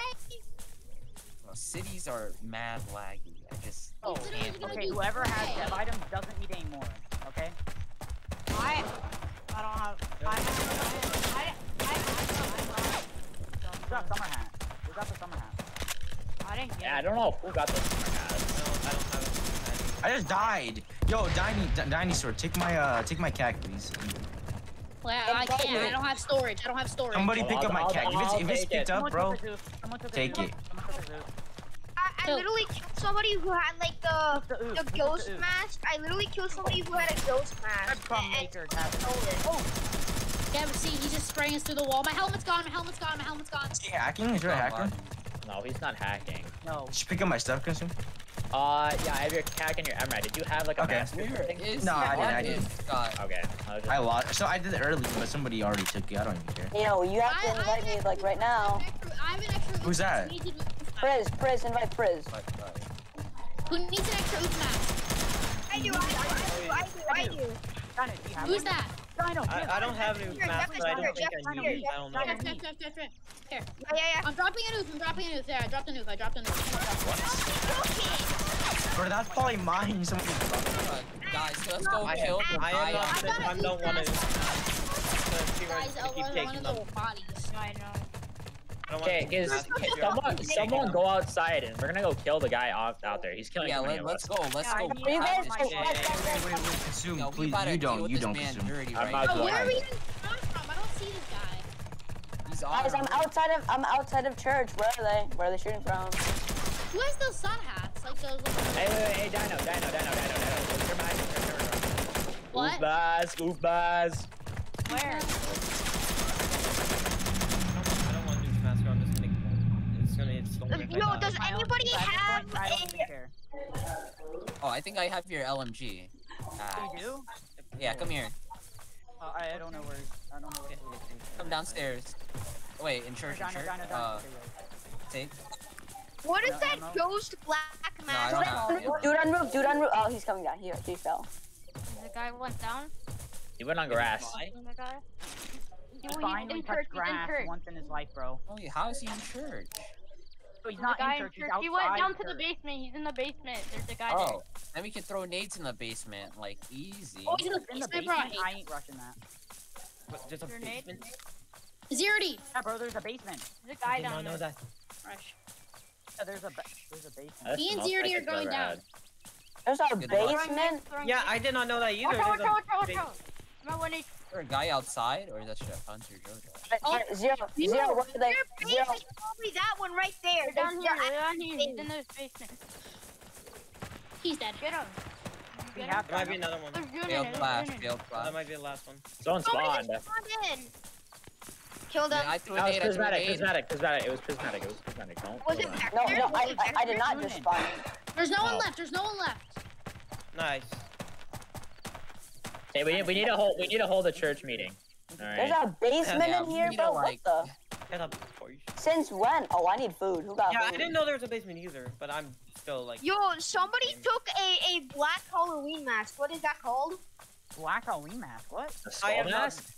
Speaker 6: Bro, cities are mad laggy. I just
Speaker 5: Oh,
Speaker 7: literally
Speaker 5: and, okay, whoever has
Speaker 7: okay.
Speaker 5: dev items doesn't need any more. Okay.
Speaker 10: I, I don't have. I, I, I, I,
Speaker 5: Who got summer hat? Who got the summer hat?
Speaker 10: I didn't get
Speaker 8: Yeah, I
Speaker 10: it.
Speaker 8: don't know who got the summer hat.
Speaker 9: No, I don't have it.
Speaker 1: I just died. Yo, Diny, D- Dinosaur, take my uh take my cac, please.
Speaker 7: Well, I can't. I don't have storage. I don't have storage.
Speaker 1: Somebody pick up my
Speaker 8: I'll-
Speaker 1: If it's if it's picked up, bro.
Speaker 5: took the Zoop. Someone
Speaker 1: take it.
Speaker 5: Someone took the Zoop.
Speaker 2: I, I literally killed somebody who had like the
Speaker 5: The oof.
Speaker 2: the ghost
Speaker 5: the
Speaker 2: mask. I literally killed somebody who had a ghost mask.
Speaker 5: Red crumb
Speaker 2: and-
Speaker 5: maker
Speaker 2: and
Speaker 5: has it. Oh,
Speaker 7: Yeah, but see, he's just spraying us through the wall. My helmet's gone. My helmet's gone. My helmet's gone.
Speaker 1: Is he hacking? Is there a hacker?
Speaker 8: No, he's not hacking.
Speaker 5: no.
Speaker 1: Should pick up my stuff, consume.
Speaker 8: Uh, yeah, I have your cac and your emerald. Did you have like a
Speaker 1: Okay.
Speaker 8: mask or
Speaker 6: is
Speaker 1: No, I didn't, I didn't.
Speaker 6: God.
Speaker 8: Okay. I just...
Speaker 1: I lost. So I did it early, but somebody already took it. I don't even care.
Speaker 4: Yo, you have to
Speaker 7: I- I
Speaker 4: invite me like right now.
Speaker 7: I have an extra- I have an extra.
Speaker 1: Who's that?
Speaker 7: Who needs an oof mask?
Speaker 4: Priz, Priz, invite Priz.
Speaker 6: But, but,
Speaker 7: Who needs an extra oof mask?
Speaker 2: I do, I do, I do, I do, I do.
Speaker 5: Dino, do you have
Speaker 7: Who's that?
Speaker 5: Dino,
Speaker 9: I, I don't have an oof
Speaker 2: Here,
Speaker 9: mask, but I don't think I need it. I don't know.
Speaker 7: Jeff, Jeff, Jeff, Jeff, Jeff. Here.
Speaker 2: Yeah, yeah, yeah.
Speaker 7: I'm dropping an oof. I'm dropping an oof. There, I dropped an oof. I dropped an oof.
Speaker 1: Bro, that's probably mine. Somebody.
Speaker 6: but guys, let's go
Speaker 9: I
Speaker 6: kill the uh,
Speaker 9: I am not I don't want to.
Speaker 7: Guys, I
Speaker 9: to
Speaker 7: want
Speaker 9: taking
Speaker 7: one of
Speaker 9: them.
Speaker 7: the bodies.
Speaker 10: I know.
Speaker 9: I don't
Speaker 8: Okay,
Speaker 9: want
Speaker 8: guys,
Speaker 9: to keep taking
Speaker 8: someone, someone go outside and we're gonna go kill the guy out, out there. He's killing
Speaker 6: Yeah, let,
Speaker 8: of
Speaker 6: let's
Speaker 8: us.
Speaker 6: go. Let's go.
Speaker 10: I
Speaker 4: Are you guys?
Speaker 5: my
Speaker 4: Wait,
Speaker 5: shit.
Speaker 4: wait, wait, wait.
Speaker 1: Wait, wait, consume,
Speaker 6: Yo, we
Speaker 1: please. You don't. You don't
Speaker 6: man
Speaker 1: consume.
Speaker 6: dirty
Speaker 8: I'm
Speaker 6: right.
Speaker 7: Oh, where are we even from? I don't see this guy.
Speaker 6: He's on.
Speaker 4: Guys, I'm outside of I'm outside of church. Where are they? Where are they shooting from?
Speaker 7: Who has those sun hats? Like those.
Speaker 8: Hey, wait, wait, hey, Dino, Dino, Dino, Dino, Dino. What's your mask? What's your mask?
Speaker 7: What?
Speaker 8: Oof buzz, oof buzz.
Speaker 10: Where?
Speaker 9: I don't want to do mask. I'm just gonna. It's gonna. It's.
Speaker 2: Yo, does anybody
Speaker 5: at
Speaker 2: have
Speaker 5: point, I don't even
Speaker 2: a?
Speaker 6: Oh, I think I have your LMG. Ah,
Speaker 5: You do?
Speaker 6: yeah, come here.
Speaker 5: Uh, I, I don't know where. I don't know where.
Speaker 6: Come downstairs. Wait, in church, in church.
Speaker 5: Dino, Dino.
Speaker 6: Uh, take.
Speaker 2: What is that
Speaker 5: no.
Speaker 2: ghost black
Speaker 6: No, I don't.
Speaker 4: Dude on roof. Dude on roof. Oh, he's coming down. He he fell.
Speaker 10: The guy went down.
Speaker 8: He went on grass.
Speaker 10: The guy. He,
Speaker 5: He finally touched
Speaker 10: church. He's in
Speaker 5: grass once in his life, bro.
Speaker 6: Oh, how is he in church?
Speaker 5: So he's
Speaker 10: The
Speaker 5: not
Speaker 10: guy
Speaker 5: in
Speaker 10: in
Speaker 5: church. He's outside
Speaker 10: He went down to the basement. He's in the basement. There's a guy
Speaker 6: Oh, then we can throw nades in the basement, like easy.
Speaker 7: Oh, he's in the
Speaker 5: In the
Speaker 7: basement, bro.
Speaker 5: I ain't rushing that.
Speaker 9: What, There's a
Speaker 10: Grenade?
Speaker 9: basement.
Speaker 7: Zerdy.
Speaker 5: Yeah, bro, there's a basement.
Speaker 10: There's a guy
Speaker 9: I did
Speaker 10: down
Speaker 9: not know
Speaker 10: there.
Speaker 9: that.
Speaker 7: Fresh.
Speaker 5: Yeah, there's a there's a basement.
Speaker 8: That
Speaker 7: Me and
Speaker 8: smells
Speaker 7: Zerdy
Speaker 8: like
Speaker 7: are going down.
Speaker 8: had.
Speaker 4: There's a
Speaker 6: Good
Speaker 4: basement.
Speaker 9: Yeah, I did not know that either.
Speaker 10: Watch out, watch out, watch out, watch
Speaker 9: ba-
Speaker 10: out. Remember when he
Speaker 6: Is there a guy outside, or is that shit Hunter Jojo?
Speaker 4: Right,
Speaker 7: Oh,
Speaker 4: Zero,
Speaker 7: you-
Speaker 4: zero. Where are they? Zero.
Speaker 2: probably that one right there.
Speaker 10: They're down here, they're down here. He's in the basement.
Speaker 7: He's dead.
Speaker 10: Get him. Get
Speaker 5: have
Speaker 9: There might be another one.
Speaker 10: There's Junin,
Speaker 6: Failed
Speaker 10: there's
Speaker 6: flash,
Speaker 9: That might be the last one.
Speaker 8: Someone
Speaker 2: Somebody
Speaker 8: spawned.
Speaker 2: just spawned in. Killed
Speaker 6: Yeah. I threw a
Speaker 8: That was
Speaker 6: nade, I threw a
Speaker 8: prismatic, prismatic, prismatic. It was prismatic. It was prismatic. Don't.
Speaker 2: Was it back
Speaker 4: No, no, I, I, I did not just spawn.
Speaker 7: There's no one left. There's no one left.
Speaker 9: Nice.
Speaker 8: Hey, we need, we need to hold we need to hold a church meeting. All
Speaker 4: There's a basement
Speaker 6: Yeah,
Speaker 4: in
Speaker 6: we
Speaker 4: here,
Speaker 6: need to,
Speaker 4: bro.
Speaker 6: like-
Speaker 4: What the?
Speaker 9: Get up you.
Speaker 4: Since when? Oh, I need food. Who got
Speaker 9: Yeah, I didn't know there was a basement either, but I'm still like.
Speaker 2: Yo, somebody took a, a black Halloween mask. What is that called?
Speaker 5: Black Halloween mask. What?
Speaker 9: The
Speaker 8: skull mask?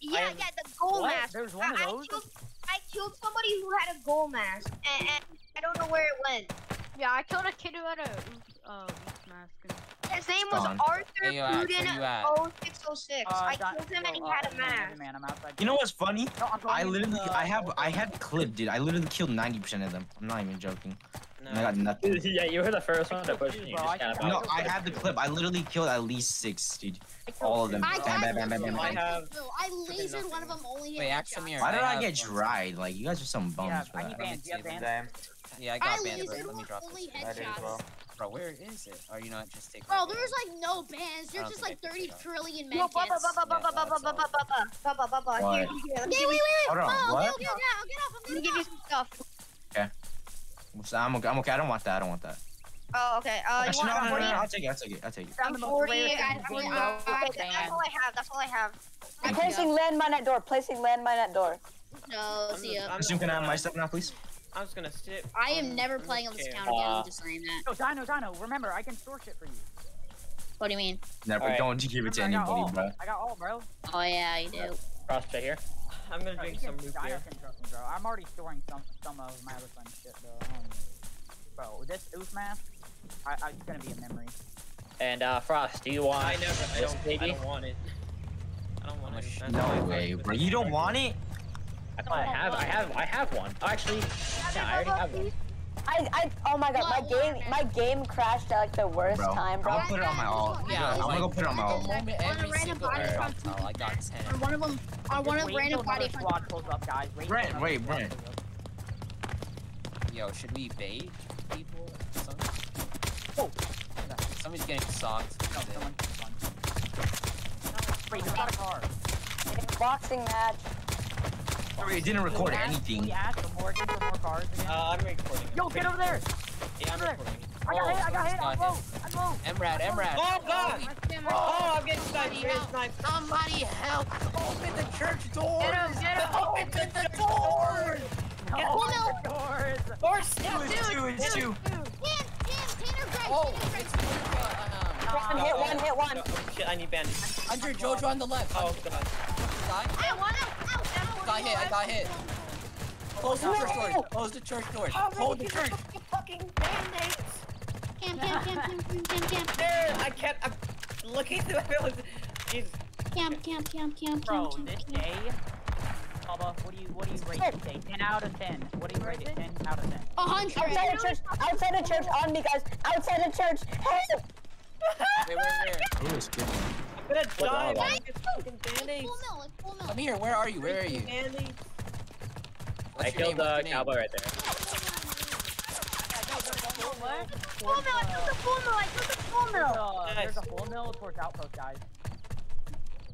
Speaker 2: Yeah,
Speaker 9: am-
Speaker 2: yeah, the gold
Speaker 5: What?
Speaker 2: mask.
Speaker 5: There's one of
Speaker 2: I,
Speaker 5: those?
Speaker 2: I killed, I killed somebody who had a gold mask, and, and I don't know where it went.
Speaker 10: Yeah, I killed a kid who had a oof, uh, oof mask. And,
Speaker 2: His name was
Speaker 1: Gone.
Speaker 2: Arthur
Speaker 6: Where you at? Where
Speaker 2: Pruden
Speaker 6: you at?
Speaker 2: 0606.
Speaker 5: Uh,
Speaker 2: I killed him and he
Speaker 5: yo,
Speaker 2: had a mask.
Speaker 5: man, I'm outside.
Speaker 1: You know what's funny?
Speaker 5: No, I'm going
Speaker 1: I
Speaker 5: in
Speaker 1: literally,
Speaker 5: the-
Speaker 1: I have, I had clip, dude. I literally killed 90% of them. I'm not even joking.
Speaker 9: No.
Speaker 1: And I got nothing.
Speaker 8: Yeah, you were the first one to push me. You
Speaker 5: Bro, I
Speaker 8: just
Speaker 5: can-
Speaker 8: got
Speaker 1: No, I had the clip. I literally killed at least six, dude. All of them.
Speaker 7: I
Speaker 5: bro.
Speaker 1: Bam, bam, bam, bam, bam,
Speaker 7: I,
Speaker 1: bam.
Speaker 7: no, I lasered one of them only
Speaker 6: Wait,
Speaker 7: headshots.
Speaker 6: Axamir,
Speaker 1: Why did
Speaker 6: I
Speaker 1: I get dried? Like, you guys are some bums
Speaker 5: Yeah,
Speaker 1: for
Speaker 5: I need bands. Do you have bands?
Speaker 8: Same.
Speaker 6: Yeah, I
Speaker 7: I
Speaker 6: got banned, but let me drop
Speaker 7: only
Speaker 6: this.
Speaker 8: I did as well.
Speaker 6: Bro, where is it? Are you not just taking?
Speaker 7: Bro, there's like no bands. There's just like
Speaker 6: I
Speaker 7: 30
Speaker 6: picked it up.
Speaker 7: trillion
Speaker 2: Yo,
Speaker 7: medkits.
Speaker 2: Bubba, Bubba, Bubba,
Speaker 6: Yeah,
Speaker 2: Bubba,
Speaker 6: that's
Speaker 2: Bubba, Bubba, Bubba, Bubba. Here, here, let
Speaker 7: Wait, wait, wait,
Speaker 1: Hold on,
Speaker 7: Oh,
Speaker 1: what?
Speaker 7: okay, okay, okay, I'll get off. I'm
Speaker 2: Let me give you some stuff.
Speaker 1: What's that? I'm okay. I'm okay. I don't want that. I don't want that.
Speaker 2: Oh, okay. Uh,
Speaker 1: Actually, no,
Speaker 2: want
Speaker 1: no, no,
Speaker 2: 40?
Speaker 1: no, I'll take it. I'll take it. I'll take it.
Speaker 5: Found the most
Speaker 2: 40, I got
Speaker 5: thing
Speaker 2: 40.
Speaker 5: in
Speaker 2: Uh,
Speaker 5: the
Speaker 2: okay,
Speaker 5: world,
Speaker 2: that's all I have. That's all I have.
Speaker 7: I
Speaker 4: Placing landmine at door. Placing landmine at door.
Speaker 7: No, see ya.
Speaker 9: I'm
Speaker 1: Assume, can I have my
Speaker 9: gonna-
Speaker 1: stuff now, please?
Speaker 9: I'm just gonna sit.
Speaker 7: I am never playing on
Speaker 9: this
Speaker 7: this account again.
Speaker 8: Uh,
Speaker 7: I'm just saying that.
Speaker 5: Yo, Dino, Dino, remember, I can store shit for you.
Speaker 7: What do you mean?
Speaker 1: Never.
Speaker 8: Alright.
Speaker 1: Don't give it to
Speaker 5: Remember, I got
Speaker 1: anybody,
Speaker 5: all.
Speaker 1: bro.
Speaker 5: I got all, bro.
Speaker 7: Oh yeah, you do.
Speaker 8: Prospect here.
Speaker 9: I'm gonna
Speaker 5: Bro,
Speaker 9: drink some
Speaker 5: can-
Speaker 9: root
Speaker 5: Dino
Speaker 9: beer.
Speaker 5: can trust me, bro. I'm already storing some some of my other friend's shit, though. Um, bro, this oof mask, I, I, it's gonna be a memory.
Speaker 8: And uh, Frost, do you want
Speaker 9: I never. I don't. I don't want it. I don't want it.
Speaker 6: Mush-
Speaker 9: That's
Speaker 1: No way, bro. You don't want it?
Speaker 8: I thought I have. I have. I have one. Oh, actually, yeah, I already have one.
Speaker 4: I, I, oh my god, my game, my game crashed at like the worst
Speaker 1: Bro,
Speaker 4: time,
Speaker 1: I'm
Speaker 4: bro.
Speaker 1: gonna put it on my alt.
Speaker 6: Yeah,
Speaker 1: I'm gonna go put it on my
Speaker 6: the
Speaker 1: alt.
Speaker 7: On a
Speaker 6: every
Speaker 7: random body
Speaker 6: air
Speaker 7: from
Speaker 6: fell, I got ten.
Speaker 7: On one of them, on one of
Speaker 5: wait
Speaker 7: random body from
Speaker 5: squad pulls up, guys. Wait
Speaker 1: Brent,
Speaker 5: until
Speaker 1: wait, Brent.
Speaker 5: squad pulls up.
Speaker 6: Yo, should we bait people?
Speaker 5: Oh,
Speaker 6: Somebody's getting socked.
Speaker 5: no, someone, someone. Wait, you got a car.
Speaker 4: Boxing match.
Speaker 1: Sorry, it didn't record
Speaker 5: We asked-
Speaker 1: anything.
Speaker 5: We asked for Morgan for more cars again.
Speaker 9: Uh, I'm recording.
Speaker 5: Yo, get over there!
Speaker 9: Yeah, I'm
Speaker 5: over there.
Speaker 9: recording.
Speaker 5: I got hit, I got hit, I'm low, I'm low.
Speaker 6: Emrad, Emrad.
Speaker 9: Oh God! Oh, I'm getting sniped.
Speaker 7: Somebody
Speaker 9: Getting
Speaker 7: help.
Speaker 9: sniped.
Speaker 6: Somebody help! Open the church doors!
Speaker 10: Get him, get him.
Speaker 6: Open the doors!
Speaker 5: No,
Speaker 7: Full mil.
Speaker 5: the doors.
Speaker 9: Horse.
Speaker 1: Two, it's two, it's two.
Speaker 7: Tan, Tan, Tanner Grace,
Speaker 6: Oh,
Speaker 7: Tanner Grace.
Speaker 6: it's Luca.
Speaker 4: One hit, one hit, one.
Speaker 9: Oh, shit, I need bandage.
Speaker 6: Um, under Jojo on the left.
Speaker 9: Oh God.
Speaker 6: Die.
Speaker 7: I want him. Ow, ow,
Speaker 6: Got hit, I got hit. Close the church doors. Close the church doors. Hold the church.
Speaker 10: Fucking band-aids.
Speaker 7: Cam, cam, cam, cam, cam, cam, cam.
Speaker 9: There, I can't. I'm looking through the. Jesus.
Speaker 7: Cam, cam, cam, cam,
Speaker 5: Bro,
Speaker 7: cam,
Speaker 5: this
Speaker 7: cam.
Speaker 5: day, Bubba, what do you what do you rate this day? Ten out of ten. What do you rate it? Ten out of ten.
Speaker 7: A hundred.
Speaker 4: Outside of church, outside of church, on me, guys. Outside of church. Help!
Speaker 6: Wait, where, where?
Speaker 1: Ooh, it's good.
Speaker 9: I'm gonna die.
Speaker 8: hold on.
Speaker 9: man. Get fucking
Speaker 7: It's
Speaker 9: band-aids.
Speaker 7: full mill, it's full mill.
Speaker 6: Come here, where are you? Where are you? What's
Speaker 8: I killed the cowboy right there.
Speaker 5: What?
Speaker 2: Full mill, I took the full mill, I took the full mill.
Speaker 5: there's a full mill towards outpost, guys.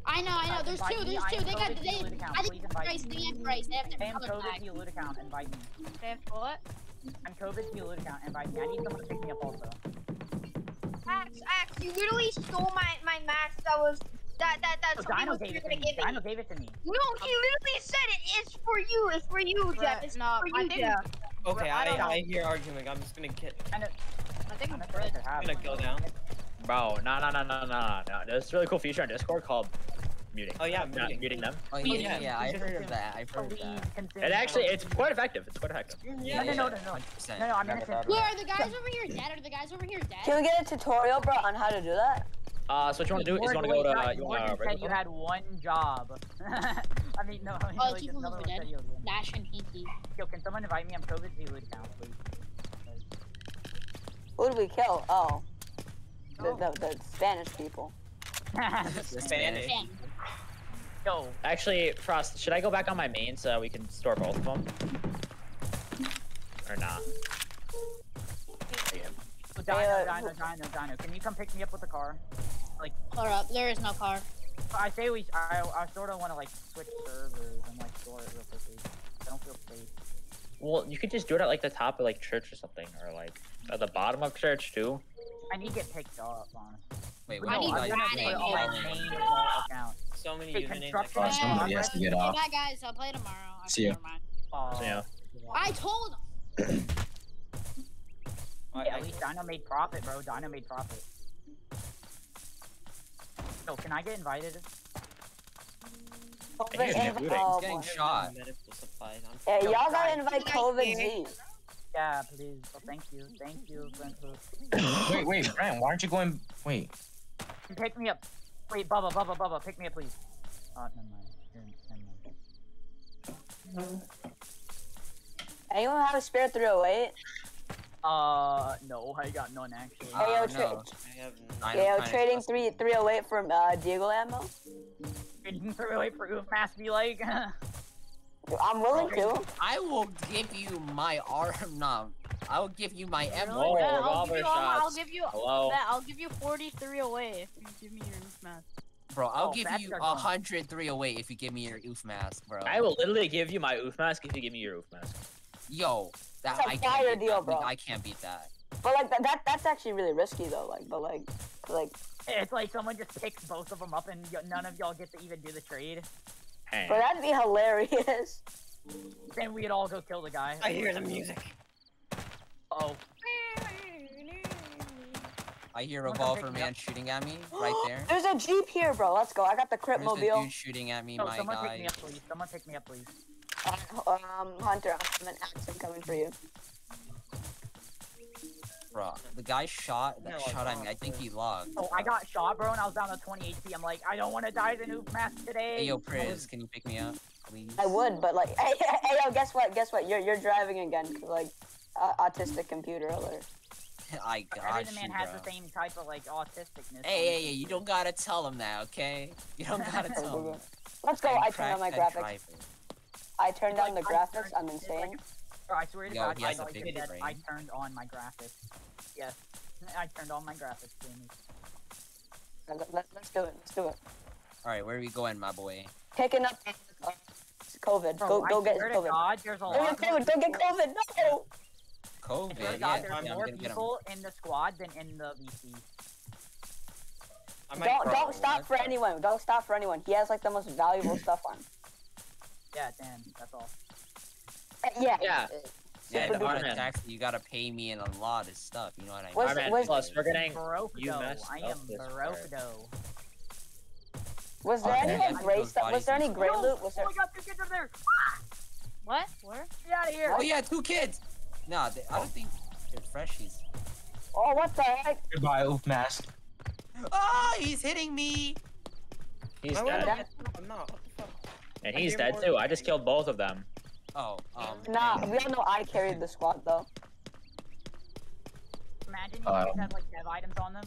Speaker 7: I know, I know. There's two, there's two. They got,
Speaker 5: COVID
Speaker 7: they. I think
Speaker 5: invite
Speaker 7: Grace,
Speaker 5: me.
Speaker 7: they have Grace. They have
Speaker 5: Hey,
Speaker 7: their
Speaker 5: I'm
Speaker 7: color
Speaker 5: COVID
Speaker 7: back.
Speaker 5: to your loot account. Invite me.
Speaker 10: They have what?
Speaker 5: I'm COVID to your loot account. Invite me. I need someone to pick me up also.
Speaker 2: Axe, Axe, you literally stole my, my mask that was, that, that, that
Speaker 5: Oh,
Speaker 2: somebody
Speaker 5: Dino
Speaker 2: was
Speaker 5: gave it to
Speaker 2: gonna
Speaker 5: me.
Speaker 2: give
Speaker 5: Dino gave it to me.
Speaker 2: No, he literally said it. It's for you. It's for you, Jeff. It's
Speaker 10: no,
Speaker 2: for
Speaker 10: I
Speaker 2: you,
Speaker 10: think-
Speaker 2: Jeff.
Speaker 9: Okay,
Speaker 10: I
Speaker 9: I, I hear arguing. I'm just gonna get.
Speaker 5: I know.
Speaker 10: I think
Speaker 5: I'm
Speaker 10: I'm
Speaker 5: not sure
Speaker 10: Brett.
Speaker 5: if I have
Speaker 9: I'm gonna go down.
Speaker 8: Bro, no, no, no, no, no, no. There's a really cool feature on Discord called muting.
Speaker 9: Oh yeah,
Speaker 8: Not
Speaker 9: muting.
Speaker 8: muting them.
Speaker 6: Oh,
Speaker 9: Yeah,
Speaker 6: yeah, yeah, I
Speaker 5: just
Speaker 6: heard of that. I've heard of that.
Speaker 8: It actually, it's quite effective. It's quite effective.
Speaker 5: No, no, no, no, no. No, no, I'm
Speaker 8: Never
Speaker 5: innocent.
Speaker 8: thought
Speaker 7: Wait, are the guys over here dead? Are the guys over here dead?
Speaker 4: Can we get a tutorial, bro, on how to do that?
Speaker 8: Uh, so what you want to do is you want to go to, uh, you want
Speaker 5: Morgan
Speaker 8: to
Speaker 5: said you had one job. I mean, no. he
Speaker 7: Oh,
Speaker 5: really
Speaker 7: two people
Speaker 5: another
Speaker 7: were
Speaker 5: one said
Speaker 7: dead.
Speaker 5: you had one.
Speaker 7: Dash and Hinky.
Speaker 5: Yo, can someone invite me? I'm COVID to your loot account, please.
Speaker 4: Who did we kill? Oh, the,
Speaker 5: Oh.
Speaker 4: the, the Spanish people.
Speaker 6: The Spanish.
Speaker 7: Bang.
Speaker 5: Yo,
Speaker 8: Actually, Frost, should I go back on my main so we can store both of them? Or not?
Speaker 5: Dino,
Speaker 4: uh,
Speaker 5: Dino, Dino, Dino, can you come pick me up with the car?
Speaker 7: Hold up, there is no car.
Speaker 5: I say we. I, I sort of want to like switch servers and like store it real quickly. I don't feel safe.
Speaker 8: Well, you could just do it at like the top of like church or something, or like at the bottom of church too.
Speaker 5: I need to get picked up, honestly.
Speaker 6: Wait,
Speaker 7: I
Speaker 6: what do you
Speaker 5: I'm
Speaker 6: guys
Speaker 7: Friday.
Speaker 5: all
Speaker 6: name?
Speaker 5: my
Speaker 6: Name?
Speaker 5: main account.
Speaker 9: So many
Speaker 5: Hey,
Speaker 9: usernames.
Speaker 5: Construction-
Speaker 9: can't-
Speaker 1: somebody has to get off.
Speaker 7: Bye guys, I'll play tomorrow. Okay,
Speaker 1: See ya.
Speaker 7: never mind.
Speaker 5: Oh,
Speaker 7: I told him.
Speaker 9: I-
Speaker 5: Yeah,
Speaker 9: I-
Speaker 5: at least Dino made profit, bro. Dino made profit. Yo, can I get invited?
Speaker 8: Hear
Speaker 4: Damn,
Speaker 8: dude,
Speaker 4: oh,
Speaker 6: getting shot.
Speaker 4: Yeah, y'all gotta invite
Speaker 2: You
Speaker 4: COVID
Speaker 2: here?
Speaker 4: Z.
Speaker 5: Yeah, please. Oh, thank you. Thank you. Thank you.
Speaker 1: Wait, wait, Brent, why aren't you going? Wait.
Speaker 5: Pick me up. Wait, Bubba, Bubba, Bubba, pick me up, please. Oh, never mind. Never mind.
Speaker 4: Anyone have a spare 308?
Speaker 5: Uh, no, I got none actually.
Speaker 6: Uh,
Speaker 4: Hey, yo,
Speaker 6: no.
Speaker 4: tra-
Speaker 9: I have
Speaker 6: I
Speaker 4: yeah, yo, trading
Speaker 6: trust-
Speaker 4: three 308 from uh, Diego ammo?
Speaker 5: Didn't throw away for Oof Mass be like.
Speaker 4: I'm willing to.
Speaker 6: I will give you my arm. No, I will give you my M.
Speaker 8: Whoa,
Speaker 10: Yeah, I'll give you, I'll, I'll give you
Speaker 8: Hello.
Speaker 10: that. I'll give you 43 away if you give me your roof mask.
Speaker 6: Bro, I'll
Speaker 5: Oh,
Speaker 6: give you
Speaker 5: our
Speaker 6: a
Speaker 5: gun.
Speaker 6: hundred three away if you give me your oof mask, bro.
Speaker 8: I will literally give you my oof mask if you give me your oof mask.
Speaker 6: Yo, that
Speaker 4: It's a
Speaker 6: I can't
Speaker 4: fire deal,
Speaker 6: that.
Speaker 4: bro.
Speaker 6: I can't beat that.
Speaker 4: But like that, that that's actually really risky though. Like, but like, like,
Speaker 5: It's like someone just picks both of them up and y- none of y'all get to even do the trade.
Speaker 8: Hey.
Speaker 4: but that'd be hilarious.
Speaker 5: Then we'd all go kill the guy.
Speaker 9: I hear the music.
Speaker 5: Oh,
Speaker 6: I hear
Speaker 5: Someone come
Speaker 6: revolver man
Speaker 5: up.
Speaker 6: shooting at me right there.
Speaker 4: There's a jeep here, bro. Let's go. I got the Crip
Speaker 6: There's a
Speaker 4: mobile.
Speaker 6: dude shooting at me,
Speaker 5: no,
Speaker 6: my
Speaker 5: someone pick me up, please. Someone pick me up, please.
Speaker 4: Uh, um, Hunter, I'm an accent coming for you.
Speaker 6: Bro, the guy shot that
Speaker 9: No, I
Speaker 6: shot at me. I think he logged.
Speaker 5: Oh, I got shot, bro, and I was down to 20 HP. I'm like, I don't want to die to Oof Mass today.
Speaker 6: Hey yo, Priz, can you pick me up, please?
Speaker 4: I would, but like, hey, hey, hey, yo, guess what? Guess what? You're you're driving again, Like, uh, autistic computer alert.
Speaker 6: I got
Speaker 5: Every
Speaker 6: you,
Speaker 5: man has
Speaker 6: bro.
Speaker 5: the same type of like autisticness.
Speaker 6: Hey, hey, hey, you don't gotta tell him that, okay? You don't gotta tell him.
Speaker 4: Let's go.
Speaker 6: I'm
Speaker 4: I turned on my graphics.
Speaker 6: driver.
Speaker 4: I turned down the
Speaker 5: Like, I
Speaker 4: graphics.
Speaker 5: turned-
Speaker 4: I'm
Speaker 5: it's like-
Speaker 4: insane.
Speaker 5: Bro, I swear to
Speaker 6: Yo,
Speaker 5: God,
Speaker 6: he
Speaker 5: I, like, did that. I turned on my graphics. Yes, I turned on my graphics, Jamie.
Speaker 4: Let, let, let's do it. Let's do it.
Speaker 6: All right, where are we going, my boy?
Speaker 4: Picking up uh, COVID.
Speaker 5: Bro,
Speaker 4: go
Speaker 5: I
Speaker 4: get
Speaker 5: swear to
Speaker 4: COVID.
Speaker 5: God, there's a
Speaker 4: Go
Speaker 5: lot
Speaker 4: get
Speaker 5: more
Speaker 4: COVID. Go get
Speaker 5: people-
Speaker 4: COVID. No.
Speaker 5: I swear
Speaker 6: COVID.
Speaker 5: to
Speaker 6: Yeah,
Speaker 5: God,
Speaker 6: yeah,
Speaker 5: there's
Speaker 6: I'm
Speaker 5: more
Speaker 6: get
Speaker 5: people in the squad than in the VC.
Speaker 4: Don't don't stop for anyone. Don't stop for anyone. He has like the most valuable stuff on.
Speaker 5: Yeah, damn, that's all.
Speaker 4: Uh, yeah.
Speaker 8: Yeah.
Speaker 6: Yeah,
Speaker 8: Super
Speaker 6: if you want
Speaker 8: duper.
Speaker 6: you gotta pay me in a lot of stuff. You know what I mean?
Speaker 4: What's-
Speaker 8: Alright, man.
Speaker 4: what's-
Speaker 8: Plus, we're getting.
Speaker 5: Broke
Speaker 8: you messed
Speaker 5: I
Speaker 8: up
Speaker 5: am
Speaker 8: this part.
Speaker 4: Was there
Speaker 6: Okay.
Speaker 4: any like gray stuff? Was there any gray
Speaker 5: No!
Speaker 4: loot? Was
Speaker 5: Oh
Speaker 4: there?
Speaker 5: my God, two kids up there!
Speaker 10: What? Where?
Speaker 5: Get out of here!
Speaker 6: Oh yeah, two kids. Nah, they, I don't think they're freshies.
Speaker 4: Oh, what the heck?
Speaker 1: Goodbye, oof mask.
Speaker 6: Oh, he's hitting me.
Speaker 8: He's dead.
Speaker 9: I'm not. What the fuck?
Speaker 8: And he's dead too. I just killed both of them.
Speaker 6: Oh, um.
Speaker 4: Nah,
Speaker 6: dang.
Speaker 4: we all know I carried the squad though.
Speaker 5: Imagine you
Speaker 1: Um,
Speaker 5: guys had like dev items on them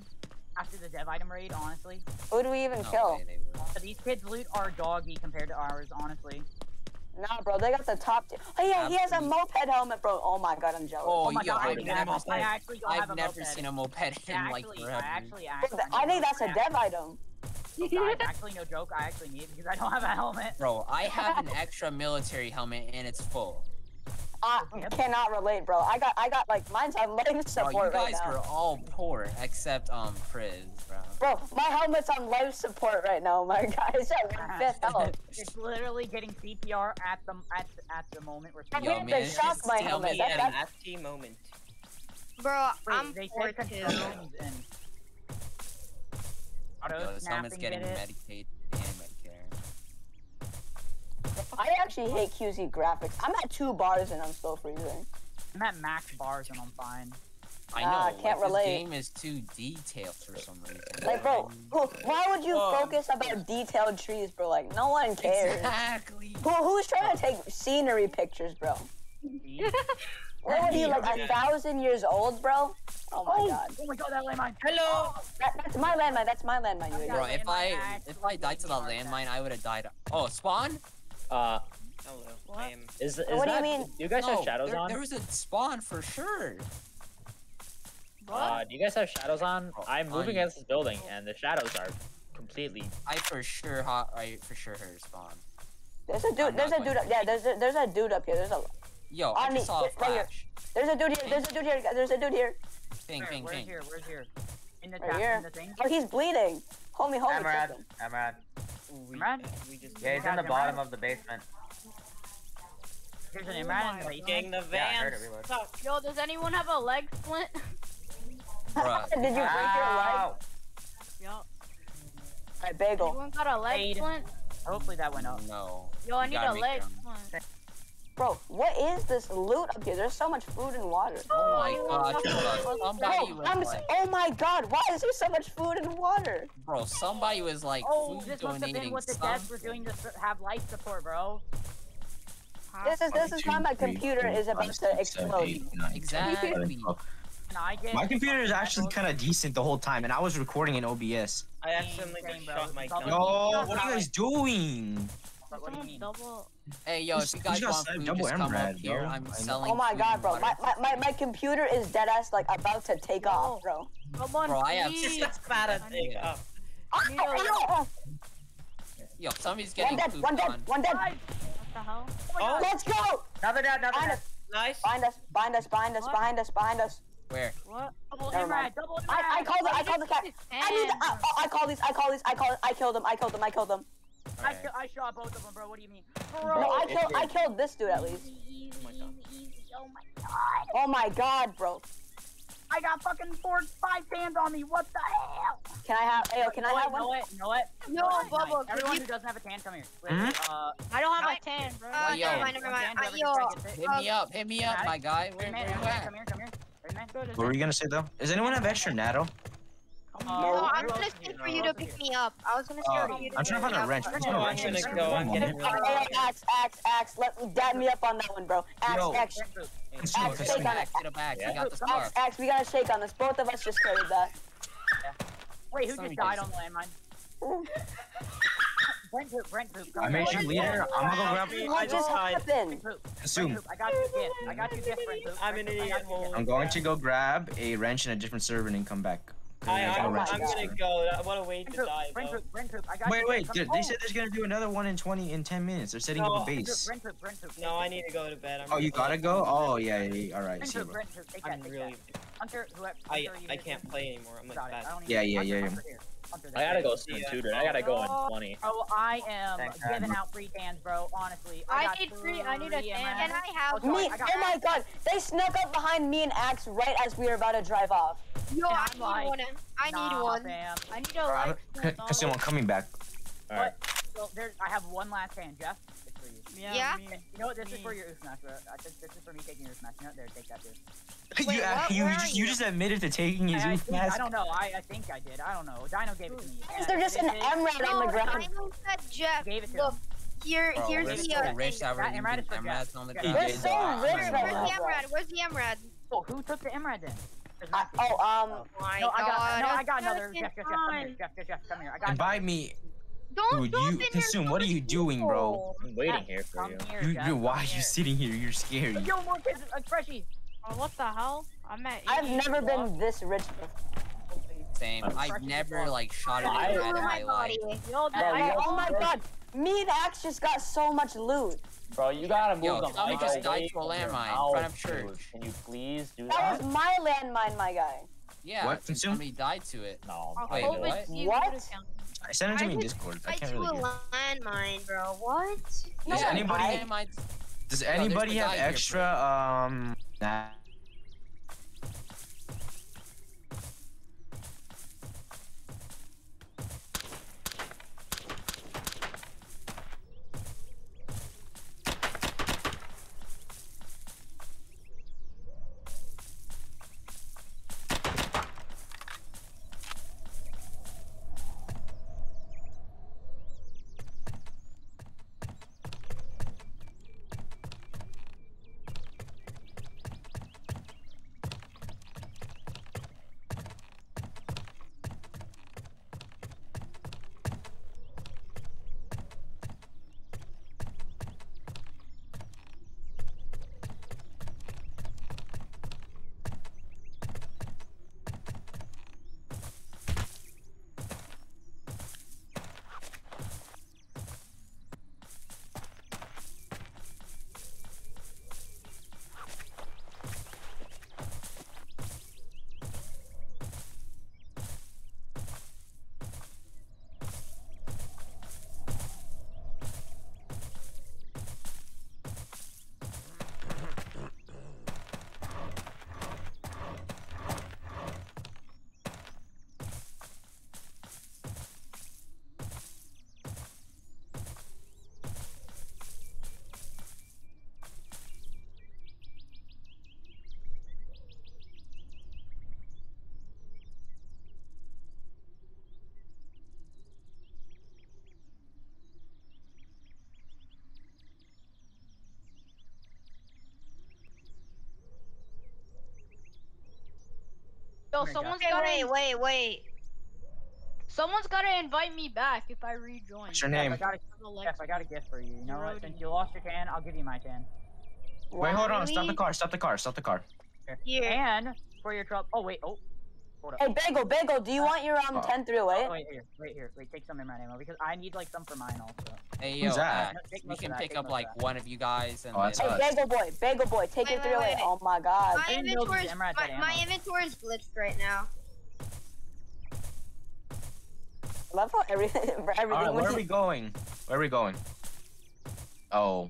Speaker 5: after the dev item raid, honestly.
Speaker 4: Who do we even
Speaker 6: No
Speaker 4: kill?
Speaker 6: way they would.
Speaker 5: These kids' loot are doggy compared to ours, honestly.
Speaker 4: Nah, bro, they got the top. Tier. Oh yeah, he has a moped helmet, bro. Oh my god, I'm jealous.
Speaker 6: Oh,
Speaker 5: Oh my
Speaker 6: yo,
Speaker 5: god, I,
Speaker 6: I've
Speaker 5: do
Speaker 6: never,
Speaker 5: have a- I
Speaker 6: seen,
Speaker 5: actually don't
Speaker 6: I've
Speaker 5: a
Speaker 6: never
Speaker 5: moped.
Speaker 6: seen a moped in
Speaker 5: I
Speaker 6: like
Speaker 5: actually,
Speaker 6: forever.
Speaker 5: I actually,
Speaker 4: Bro,
Speaker 5: actually.
Speaker 4: I think that's a dev item.
Speaker 5: Oh, guys, actually, no joke. I actually need it because I don't have a helmet.
Speaker 6: Bro, I have an extra military helmet and it's full.
Speaker 4: I
Speaker 5: Yep.
Speaker 4: cannot relate, bro. I got, I got like mine's on life
Speaker 6: Bro, you
Speaker 4: support right
Speaker 6: guys
Speaker 4: now.
Speaker 6: are all poor except um Priz, bro.
Speaker 4: Bro, my helmet's on life support right now. My guy's at one fifth health.
Speaker 5: It's literally getting CPR at the at the, at the moment we're
Speaker 4: I
Speaker 6: Yo, man,
Speaker 4: the shock
Speaker 6: just
Speaker 4: my
Speaker 6: tell
Speaker 4: helmet. That,
Speaker 9: Yeah,
Speaker 4: that,
Speaker 9: moment.
Speaker 2: Bro,
Speaker 5: Wait,
Speaker 2: I'm
Speaker 5: they
Speaker 2: four
Speaker 5: said
Speaker 2: two.
Speaker 5: concussions and auto
Speaker 6: Yo, this helmet's
Speaker 5: snapping.
Speaker 6: getting
Speaker 5: Get?
Speaker 6: Medicaid and Medicare.
Speaker 4: I actually hate QZ graphics. I'm at two bars and I'm still freezing.
Speaker 5: I'm at max bars and I'm fine.
Speaker 6: I know,
Speaker 4: can't
Speaker 6: like,
Speaker 4: relate.
Speaker 6: this game is too detailed for some reason.
Speaker 4: Like, bro, who, why would you
Speaker 6: Whoa.
Speaker 4: focus about detailed trees, bro? Like, no one cares.
Speaker 6: Exactly.
Speaker 4: Who, who's trying to take scenery pictures, bro?
Speaker 5: See?
Speaker 4: What are you, like a thousand years old, bro? Oh my god.
Speaker 5: Oh my god, that landmine.
Speaker 9: Hello.
Speaker 4: That, that's my landmine. That's my landmine, you
Speaker 6: Bro,
Speaker 4: idiot.
Speaker 6: if
Speaker 5: landmine
Speaker 6: I
Speaker 5: actually
Speaker 6: if I died to the
Speaker 5: gave me a heart
Speaker 6: landmine, I would have died. Oh, spawn?
Speaker 8: Uh,
Speaker 9: Hello.
Speaker 10: What?
Speaker 9: I am.
Speaker 8: is, is
Speaker 4: What do you mean?
Speaker 8: Do you guys
Speaker 6: no,
Speaker 8: have shadows
Speaker 6: there,
Speaker 8: on?
Speaker 6: there was a spawn for sure.
Speaker 8: Uh, do you guys have shadows on?
Speaker 6: Oh,
Speaker 8: I'm moving against this building, and the shadows are completely.
Speaker 6: I for sure hot. I for sure heard a spawn.
Speaker 4: There's a dude.
Speaker 6: I'm
Speaker 4: There's a dude. Up, yeah, there's a, there's a dude up here. There's a
Speaker 6: Yo,
Speaker 4: On
Speaker 6: I just saw a
Speaker 4: right here.
Speaker 6: flash.
Speaker 4: there's a dude here. There's a dude here. There's a dude here.
Speaker 6: Ping,
Speaker 5: Where,
Speaker 6: ping,
Speaker 5: where's
Speaker 6: ping.
Speaker 5: here? Where's here? In the
Speaker 4: Right
Speaker 5: tap,
Speaker 4: here.
Speaker 5: in the thing.
Speaker 4: Oh, he's bleeding. Hold me, hold me.
Speaker 11: Amrad,
Speaker 4: Tristan.
Speaker 11: Amrad.
Speaker 5: Uh,
Speaker 9: we, just.
Speaker 11: Yeah, he's
Speaker 5: got
Speaker 11: in the bottom of the basement.
Speaker 5: There's an
Speaker 10: Oh
Speaker 5: Imran in the basement.
Speaker 9: Getting the
Speaker 11: Yeah,
Speaker 9: van.
Speaker 11: it
Speaker 10: Yo, does anyone have a leg splint?
Speaker 6: Bruh.
Speaker 4: Did you break your leg?
Speaker 11: Ow!
Speaker 10: Yo,
Speaker 4: Alright, bagel.
Speaker 10: anyone got a leg
Speaker 5: Fade.
Speaker 10: splint?
Speaker 5: Hopefully that went up.
Speaker 6: No.
Speaker 10: Yo, I need a leg splint.
Speaker 4: Bro, what is this loot up here? There's so much food and water.
Speaker 6: Oh my gosh, bro. Somebody
Speaker 4: Bro,
Speaker 6: was
Speaker 4: I'm s-
Speaker 6: like,
Speaker 4: oh my god, why is there so much food and water?
Speaker 6: bro, somebody was like
Speaker 5: Oh,
Speaker 6: food
Speaker 5: this must have been what the
Speaker 6: some.
Speaker 5: devs were doing to have life support, bro.
Speaker 4: This is this is why my computer is about to explode.
Speaker 1: eight, nine, ten,
Speaker 6: Exactly.
Speaker 1: eleven, twelve.
Speaker 5: Can I
Speaker 1: My computer is actually kind of decent the whole time, and I was recording in OBS.
Speaker 9: I accidentally
Speaker 5: Same,
Speaker 9: shot my
Speaker 5: Double-
Speaker 9: gun.
Speaker 1: Yo, what are you guys doing?
Speaker 5: What, what do you mean?
Speaker 10: Double.
Speaker 6: Hey, yo,
Speaker 1: Who's-
Speaker 6: if you guys
Speaker 1: got
Speaker 6: want food,
Speaker 1: double
Speaker 6: just come up
Speaker 1: emerald,
Speaker 6: here.
Speaker 1: bro?
Speaker 6: I'm selling
Speaker 4: Oh my
Speaker 6: food
Speaker 4: god, bro, my, my, my, my computer is dead ass like about to take off, bro.
Speaker 10: Someone
Speaker 6: Bro, I have
Speaker 10: please.
Speaker 6: six
Speaker 9: Bad
Speaker 10: I
Speaker 9: at
Speaker 10: need-
Speaker 9: take off.
Speaker 10: I need a-
Speaker 6: Yo, somebody's
Speaker 4: One dead,
Speaker 6: food
Speaker 4: one dead,
Speaker 6: on.
Speaker 4: one dead.
Speaker 10: What the hell?
Speaker 9: Oh, oh
Speaker 4: Let's go!
Speaker 3: Another down, another
Speaker 4: Behind
Speaker 3: down.
Speaker 9: nice.
Speaker 4: behind us, behind us, behind us,
Speaker 10: What?
Speaker 4: behind us, behind us.
Speaker 6: Where?
Speaker 5: What? Double
Speaker 4: Never
Speaker 5: emerald,
Speaker 4: mind.
Speaker 5: double
Speaker 4: I, I
Speaker 5: emerald.
Speaker 4: called it, I called the cat. I need, I, oh, I call these, I call these, I call, I killed him, I killed him, I killed him.
Speaker 5: I, ki- I shot both of them, bro. What do you mean?
Speaker 4: No, I killed, I killed this dude at least.
Speaker 10: Easy,
Speaker 9: my God.
Speaker 10: easy, easy. Oh my god.
Speaker 4: Oh my god, bro.
Speaker 5: I got fucking four, five fans on me. What the hell?
Speaker 4: Can I have, hey, can I have
Speaker 5: it, know
Speaker 4: one?
Speaker 5: it, know it.
Speaker 2: Yo,
Speaker 5: Know it,
Speaker 2: Bubba,
Speaker 5: nice. Everyone
Speaker 2: you-
Speaker 5: who doesn't have a tan, come here. Wait,
Speaker 1: Mhm.
Speaker 5: uh,
Speaker 10: I don't have
Speaker 2: I-
Speaker 10: a tan, bro.
Speaker 2: Uh,
Speaker 6: yo.
Speaker 2: never mind, never mind.
Speaker 5: Tan,
Speaker 2: Uh, yo,
Speaker 5: can try to get
Speaker 6: Hit me up, hit me up, my guy. Where,
Speaker 5: Wait, man,
Speaker 6: where you
Speaker 5: come here,
Speaker 6: at?
Speaker 5: come here, come here. Wait, man.
Speaker 1: What were you gonna say though? Does anyone have extra natto?
Speaker 2: No, I'm gonna
Speaker 5: is
Speaker 2: stay
Speaker 5: here?
Speaker 2: for you to pick me up. I was gonna stay
Speaker 1: Uh,
Speaker 2: for you to
Speaker 1: I'm trying to find a wrench. I'm
Speaker 9: No,
Speaker 1: trying to
Speaker 9: I'm gonna
Speaker 1: this.
Speaker 9: go
Speaker 1: One
Speaker 9: and get
Speaker 1: minute.
Speaker 9: it
Speaker 4: Hey, hey, axe, axe, axe, let me, dab me up on that one, bro. Axe,
Speaker 1: Yo.
Speaker 4: axe,
Speaker 5: Brent group.
Speaker 1: Consume,
Speaker 4: Axe,
Speaker 1: consume.
Speaker 4: shake on it.
Speaker 6: Back to the back.
Speaker 8: Yeah.
Speaker 6: You got the
Speaker 4: Axe, axe, we gotta shake on this. Both of us just carried that.
Speaker 5: Wait, who just died on the landmine? Brent group, Brent group.
Speaker 1: I made you leader. I'm gonna go grab.
Speaker 9: I
Speaker 4: just
Speaker 9: just died.
Speaker 4: happened?
Speaker 5: Brent group. Brent
Speaker 1: Consume.
Speaker 5: group. I got you a gift. I got you a gift, Brent group.
Speaker 9: I'm an
Speaker 5: Brent I
Speaker 9: idiot
Speaker 5: got you a gift.
Speaker 9: hole.
Speaker 1: I'm going to go grab a wrench in a different server and then come back. 'Cause
Speaker 9: I, I, I'm
Speaker 1: wrench in
Speaker 4: my
Speaker 1: this
Speaker 9: gonna
Speaker 1: server.
Speaker 9: go. What a way
Speaker 5: Brent
Speaker 9: to
Speaker 5: group,
Speaker 9: die,
Speaker 5: Brent
Speaker 9: bro.
Speaker 5: group, I got
Speaker 1: Wait, wait,
Speaker 5: Come-
Speaker 1: dude, they
Speaker 5: oh,
Speaker 1: said there's gonna do another one in 20 in 10 minutes. They're setting
Speaker 9: No,
Speaker 1: up a base.
Speaker 5: Brent group, Brent group.
Speaker 9: No, I need to go to bed. I'm
Speaker 1: Oh, you gotta go? Oh, yeah, yeah, yeah. all right.
Speaker 5: Brent
Speaker 1: See,
Speaker 5: group,
Speaker 1: bro.
Speaker 5: Brent group. Take that,
Speaker 9: I'm
Speaker 5: take
Speaker 9: really.
Speaker 5: that. Hunter, whoever.
Speaker 9: I I can't play anymore. I'm like
Speaker 5: Got it.
Speaker 9: Bad.
Speaker 1: Yeah, yeah,
Speaker 5: Hunter,
Speaker 1: yeah,
Speaker 5: Hunter
Speaker 8: I gotta go soon too, dude. I gotta go in 20.
Speaker 5: Oh, oh I am giving out free cans, bro. Honestly,
Speaker 10: I need free- I need a
Speaker 5: three
Speaker 10: tan.
Speaker 5: MMs.
Speaker 2: Can I have
Speaker 5: Oh,
Speaker 4: Me, oh my god, they snuck up behind me and Axe right as we were about to drive off.
Speaker 2: Yo, I need
Speaker 5: like,
Speaker 2: one. I need
Speaker 5: Nah,
Speaker 2: one.
Speaker 5: fam.
Speaker 10: I need a
Speaker 1: Alright,
Speaker 10: life.
Speaker 1: I'm- I'm coming back.
Speaker 8: Alright.
Speaker 5: So there's, I have one last hand, Jeff. It's for you.
Speaker 2: Yeah?
Speaker 10: Me.
Speaker 5: You know what? This is for your oof smash, bro. I think this is for me taking your oof smash. You know? There, take that too.
Speaker 2: Wait,
Speaker 1: you,
Speaker 2: what?
Speaker 1: you,
Speaker 2: Where
Speaker 1: just,
Speaker 2: are
Speaker 1: you
Speaker 2: you?
Speaker 1: just admitted to taking his
Speaker 5: I, I,
Speaker 1: oof
Speaker 5: think,
Speaker 1: mask.
Speaker 5: I don't know. I, I think I did. I don't know. Dino gave it to me.
Speaker 4: Is there just an
Speaker 5: this
Speaker 4: emerald on the ground?
Speaker 2: Dino said Jeff.
Speaker 5: Gave it to
Speaker 2: Look,
Speaker 5: him.
Speaker 2: here,
Speaker 6: Bro,
Speaker 2: here's the.
Speaker 6: so
Speaker 2: Uh,
Speaker 6: rich that
Speaker 5: That emerald is
Speaker 6: using
Speaker 5: for Jeff.
Speaker 6: emeralds on the ground.
Speaker 4: They're so rich
Speaker 2: where's the
Speaker 4: now.
Speaker 2: Emerald? Where's the Emerald?
Speaker 5: Oh, who took the emerald then? There's
Speaker 4: I, oh, um,
Speaker 2: My
Speaker 5: no, I got,
Speaker 2: God.
Speaker 5: no, I got another.
Speaker 10: Second
Speaker 5: Jeff, Jeff, Jeff, come here.
Speaker 10: time.
Speaker 5: Jeff, Jeff, Jeff, come here. I got
Speaker 1: Invite me.
Speaker 2: Don't
Speaker 1: Dude,
Speaker 2: jump
Speaker 1: you
Speaker 2: in here,
Speaker 1: consume. What are you doing, bro?
Speaker 8: I'm waiting
Speaker 5: Jeff,
Speaker 8: here for
Speaker 5: come
Speaker 8: you.
Speaker 5: Here,
Speaker 1: You,
Speaker 5: Jeff,
Speaker 1: you,
Speaker 5: come
Speaker 1: why are
Speaker 5: here.
Speaker 1: you sitting here? You're scary.
Speaker 5: Yo, more kids, like freshie.
Speaker 10: Oh, what the hell? I'm at.
Speaker 4: I've
Speaker 10: 80
Speaker 4: never
Speaker 10: block.
Speaker 4: been this rich before.
Speaker 6: Same. I've never like shot an
Speaker 8: I-
Speaker 6: emerald in my
Speaker 2: my
Speaker 6: life.
Speaker 2: body.
Speaker 5: Yo,
Speaker 8: Bro,
Speaker 5: I,
Speaker 8: you-
Speaker 4: Oh my god, me and Axe just got so much loot.
Speaker 8: Bro, you gotta move
Speaker 6: Yo,
Speaker 8: the
Speaker 6: somebody
Speaker 8: mic
Speaker 6: just
Speaker 8: away
Speaker 6: died to a landmine in front of
Speaker 8: dude.
Speaker 6: church.
Speaker 8: Can you please do
Speaker 4: That
Speaker 8: that?
Speaker 4: was my landmine, my guy.
Speaker 6: Yeah,
Speaker 1: What?
Speaker 6: and
Speaker 1: Consume?
Speaker 6: somebody died to it.
Speaker 8: No.
Speaker 10: I'll
Speaker 6: Wait,
Speaker 10: hold
Speaker 6: what?
Speaker 10: it to you
Speaker 4: What?
Speaker 10: to count.
Speaker 1: Send it to
Speaker 2: I
Speaker 1: me in Discord. I
Speaker 2: I
Speaker 1: can't
Speaker 2: do
Speaker 1: really
Speaker 2: a landmine, bro. What?
Speaker 4: No,
Speaker 1: Does
Speaker 6: Yeah,
Speaker 1: anybody-
Speaker 6: I-
Speaker 1: Does anybody
Speaker 6: the
Speaker 1: have
Speaker 6: guy here
Speaker 1: extra? Um. Nah.
Speaker 5: Yo,
Speaker 3: Here,
Speaker 5: someone's
Speaker 2: Okay,
Speaker 5: gotta
Speaker 2: wait, wait, wait.
Speaker 5: someone's gotta invite me back if I rejoin.
Speaker 1: What's your
Speaker 5: Jeff,
Speaker 1: name?
Speaker 5: I got a, Jeff, I got a gift for you. You know what? Since you lost your tan, I'll give you my tan.
Speaker 1: Wait, hold on. Stop the car. Stop the car. Stop the car.
Speaker 2: Here.
Speaker 5: And for your trouble. Oh wait. Oh. Hold up.
Speaker 4: Hey, Bagel, Bagel, do you want your um
Speaker 1: Oh.
Speaker 4: 10308?
Speaker 5: Oh, wait here, wait here, wait. Take some in my ammo because I need like some for mine also.
Speaker 6: Hey
Speaker 1: Who's
Speaker 6: yo,
Speaker 1: that?
Speaker 6: uh, we can pick up like one of you guys and
Speaker 1: Oh, that's
Speaker 4: Hey. Bagel Boy, Bagel Boy, take
Speaker 2: Wait,
Speaker 4: your
Speaker 2: wait,
Speaker 4: 308.
Speaker 2: wait.
Speaker 4: Oh my god.
Speaker 2: My inventory is my, my inventory is glitched right now.
Speaker 4: I love how everything, everything
Speaker 1: All right, where are we going? Where are we going? Oh.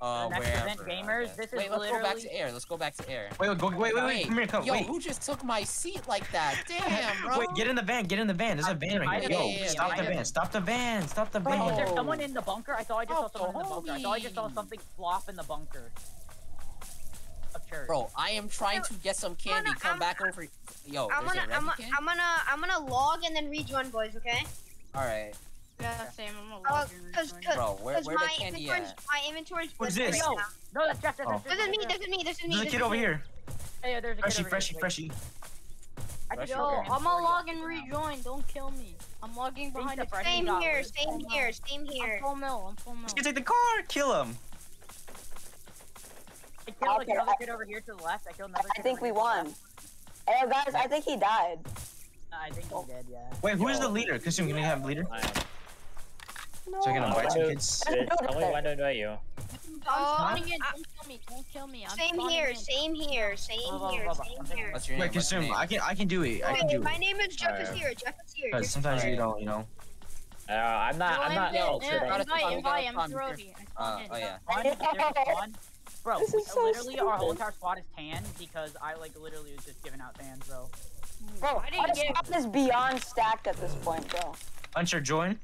Speaker 6: Uh,
Speaker 5: next
Speaker 6: wherever,
Speaker 5: event, gamers,
Speaker 6: guess.
Speaker 5: this is
Speaker 6: Wait, let's go back to air. Let's go back to air.
Speaker 1: Wait, wait, go, wait, wait, wait. Come here, come.
Speaker 6: Yo,
Speaker 1: wait.
Speaker 6: who just took my seat like that? Damn, bro.
Speaker 1: Wait, get in the van. Get in the van. There's a van right here.
Speaker 6: Yeah,
Speaker 1: Yo,
Speaker 6: yeah, yeah,
Speaker 1: stop
Speaker 6: yeah,
Speaker 1: the
Speaker 6: yeah.
Speaker 1: van. Stop the van. Stop the
Speaker 5: Wait, is there someone in the bunker? I thought I just saw
Speaker 6: Oh,
Speaker 5: someone in the bunker. I thought I just saw something flop in the bunker.
Speaker 6: Bro, I am trying to get some candy.
Speaker 2: gonna-
Speaker 6: Come
Speaker 2: I'm-
Speaker 6: back over. Yo,
Speaker 2: I'm gonna,
Speaker 6: a
Speaker 2: I'm,
Speaker 6: Revy?
Speaker 2: I'm gonna, I'm gonna log and then rejoin, boys. Okay?
Speaker 6: All right,
Speaker 10: Yeah, same. I'm gonna
Speaker 2: Oh, cause, cause,
Speaker 6: bro. Where,
Speaker 2: 'cause
Speaker 6: where the
Speaker 2: my
Speaker 6: candy at?
Speaker 2: my inventory's
Speaker 1: What's this?
Speaker 2: right
Speaker 5: Yo, no, that's Jeff. That's
Speaker 1: Oh.
Speaker 5: Jeff.
Speaker 2: This is me. This is me. This is me.
Speaker 1: There's a kid over here.
Speaker 5: Hey, yo, there's a kid
Speaker 1: Freshy,
Speaker 5: over
Speaker 1: freshy,
Speaker 5: here.
Speaker 1: freshy.
Speaker 5: I think
Speaker 6: Yo,
Speaker 5: your
Speaker 10: Yo, I'm gonna log and rejoin. Don't kill me. I'm logging behind
Speaker 5: the
Speaker 10: the
Speaker 5: fresh-
Speaker 10: train.
Speaker 2: Same here. Same here. Same
Speaker 10: I'm
Speaker 2: here.
Speaker 10: full mill. I'm full mill.
Speaker 1: Let's take the car. Kill him.
Speaker 5: I killed like
Speaker 4: Okay,
Speaker 5: another kid over here to the left. I killed another
Speaker 4: I
Speaker 5: kid
Speaker 4: think we
Speaker 5: here to the
Speaker 4: won. Hey, guys, I think he died.
Speaker 5: Uh, I think he did, yeah.
Speaker 1: Wait, who is the leader? Consume, can we have a leader?
Speaker 8: I am.
Speaker 1: So I can
Speaker 4: No.
Speaker 1: invite some kids.
Speaker 8: Tell me when to invite you.
Speaker 10: I'm
Speaker 2: Oh,
Speaker 10: spawning in. Don't kill me. Don't kill me. I'm
Speaker 2: Same here.
Speaker 10: in.
Speaker 2: Same here. Same
Speaker 5: Blah, blah,
Speaker 2: here.
Speaker 5: blah, blah.
Speaker 2: Same
Speaker 5: I'm
Speaker 2: here.
Speaker 6: What's your name?
Speaker 1: Wait, consume. I can, I can do it. I can
Speaker 2: Okay,
Speaker 1: do
Speaker 2: my
Speaker 1: it.
Speaker 2: name is Jeff is here. Jeff is here.
Speaker 1: Because sometimes
Speaker 2: here.
Speaker 1: you don't, you know.
Speaker 8: Uh, I'm not.
Speaker 10: Yo,
Speaker 8: I'm not.
Speaker 10: invite,
Speaker 6: yo,
Speaker 8: Yo,
Speaker 6: sure,
Speaker 10: invite, invite,
Speaker 6: spawn,
Speaker 10: invite.
Speaker 6: gotta
Speaker 10: I'm
Speaker 6: spawn
Speaker 10: Brody.
Speaker 6: here.
Speaker 10: I
Speaker 6: Uh, oh yeah.
Speaker 5: One, there's a one. Bro,
Speaker 4: This is so
Speaker 5: literally our whole entire squad is tan because I like literally was just giving out tans, bro.
Speaker 4: Bro,
Speaker 10: I didn't
Speaker 4: our
Speaker 10: get.
Speaker 4: squad is beyond stacked at this point, bro.
Speaker 1: Hunter, join.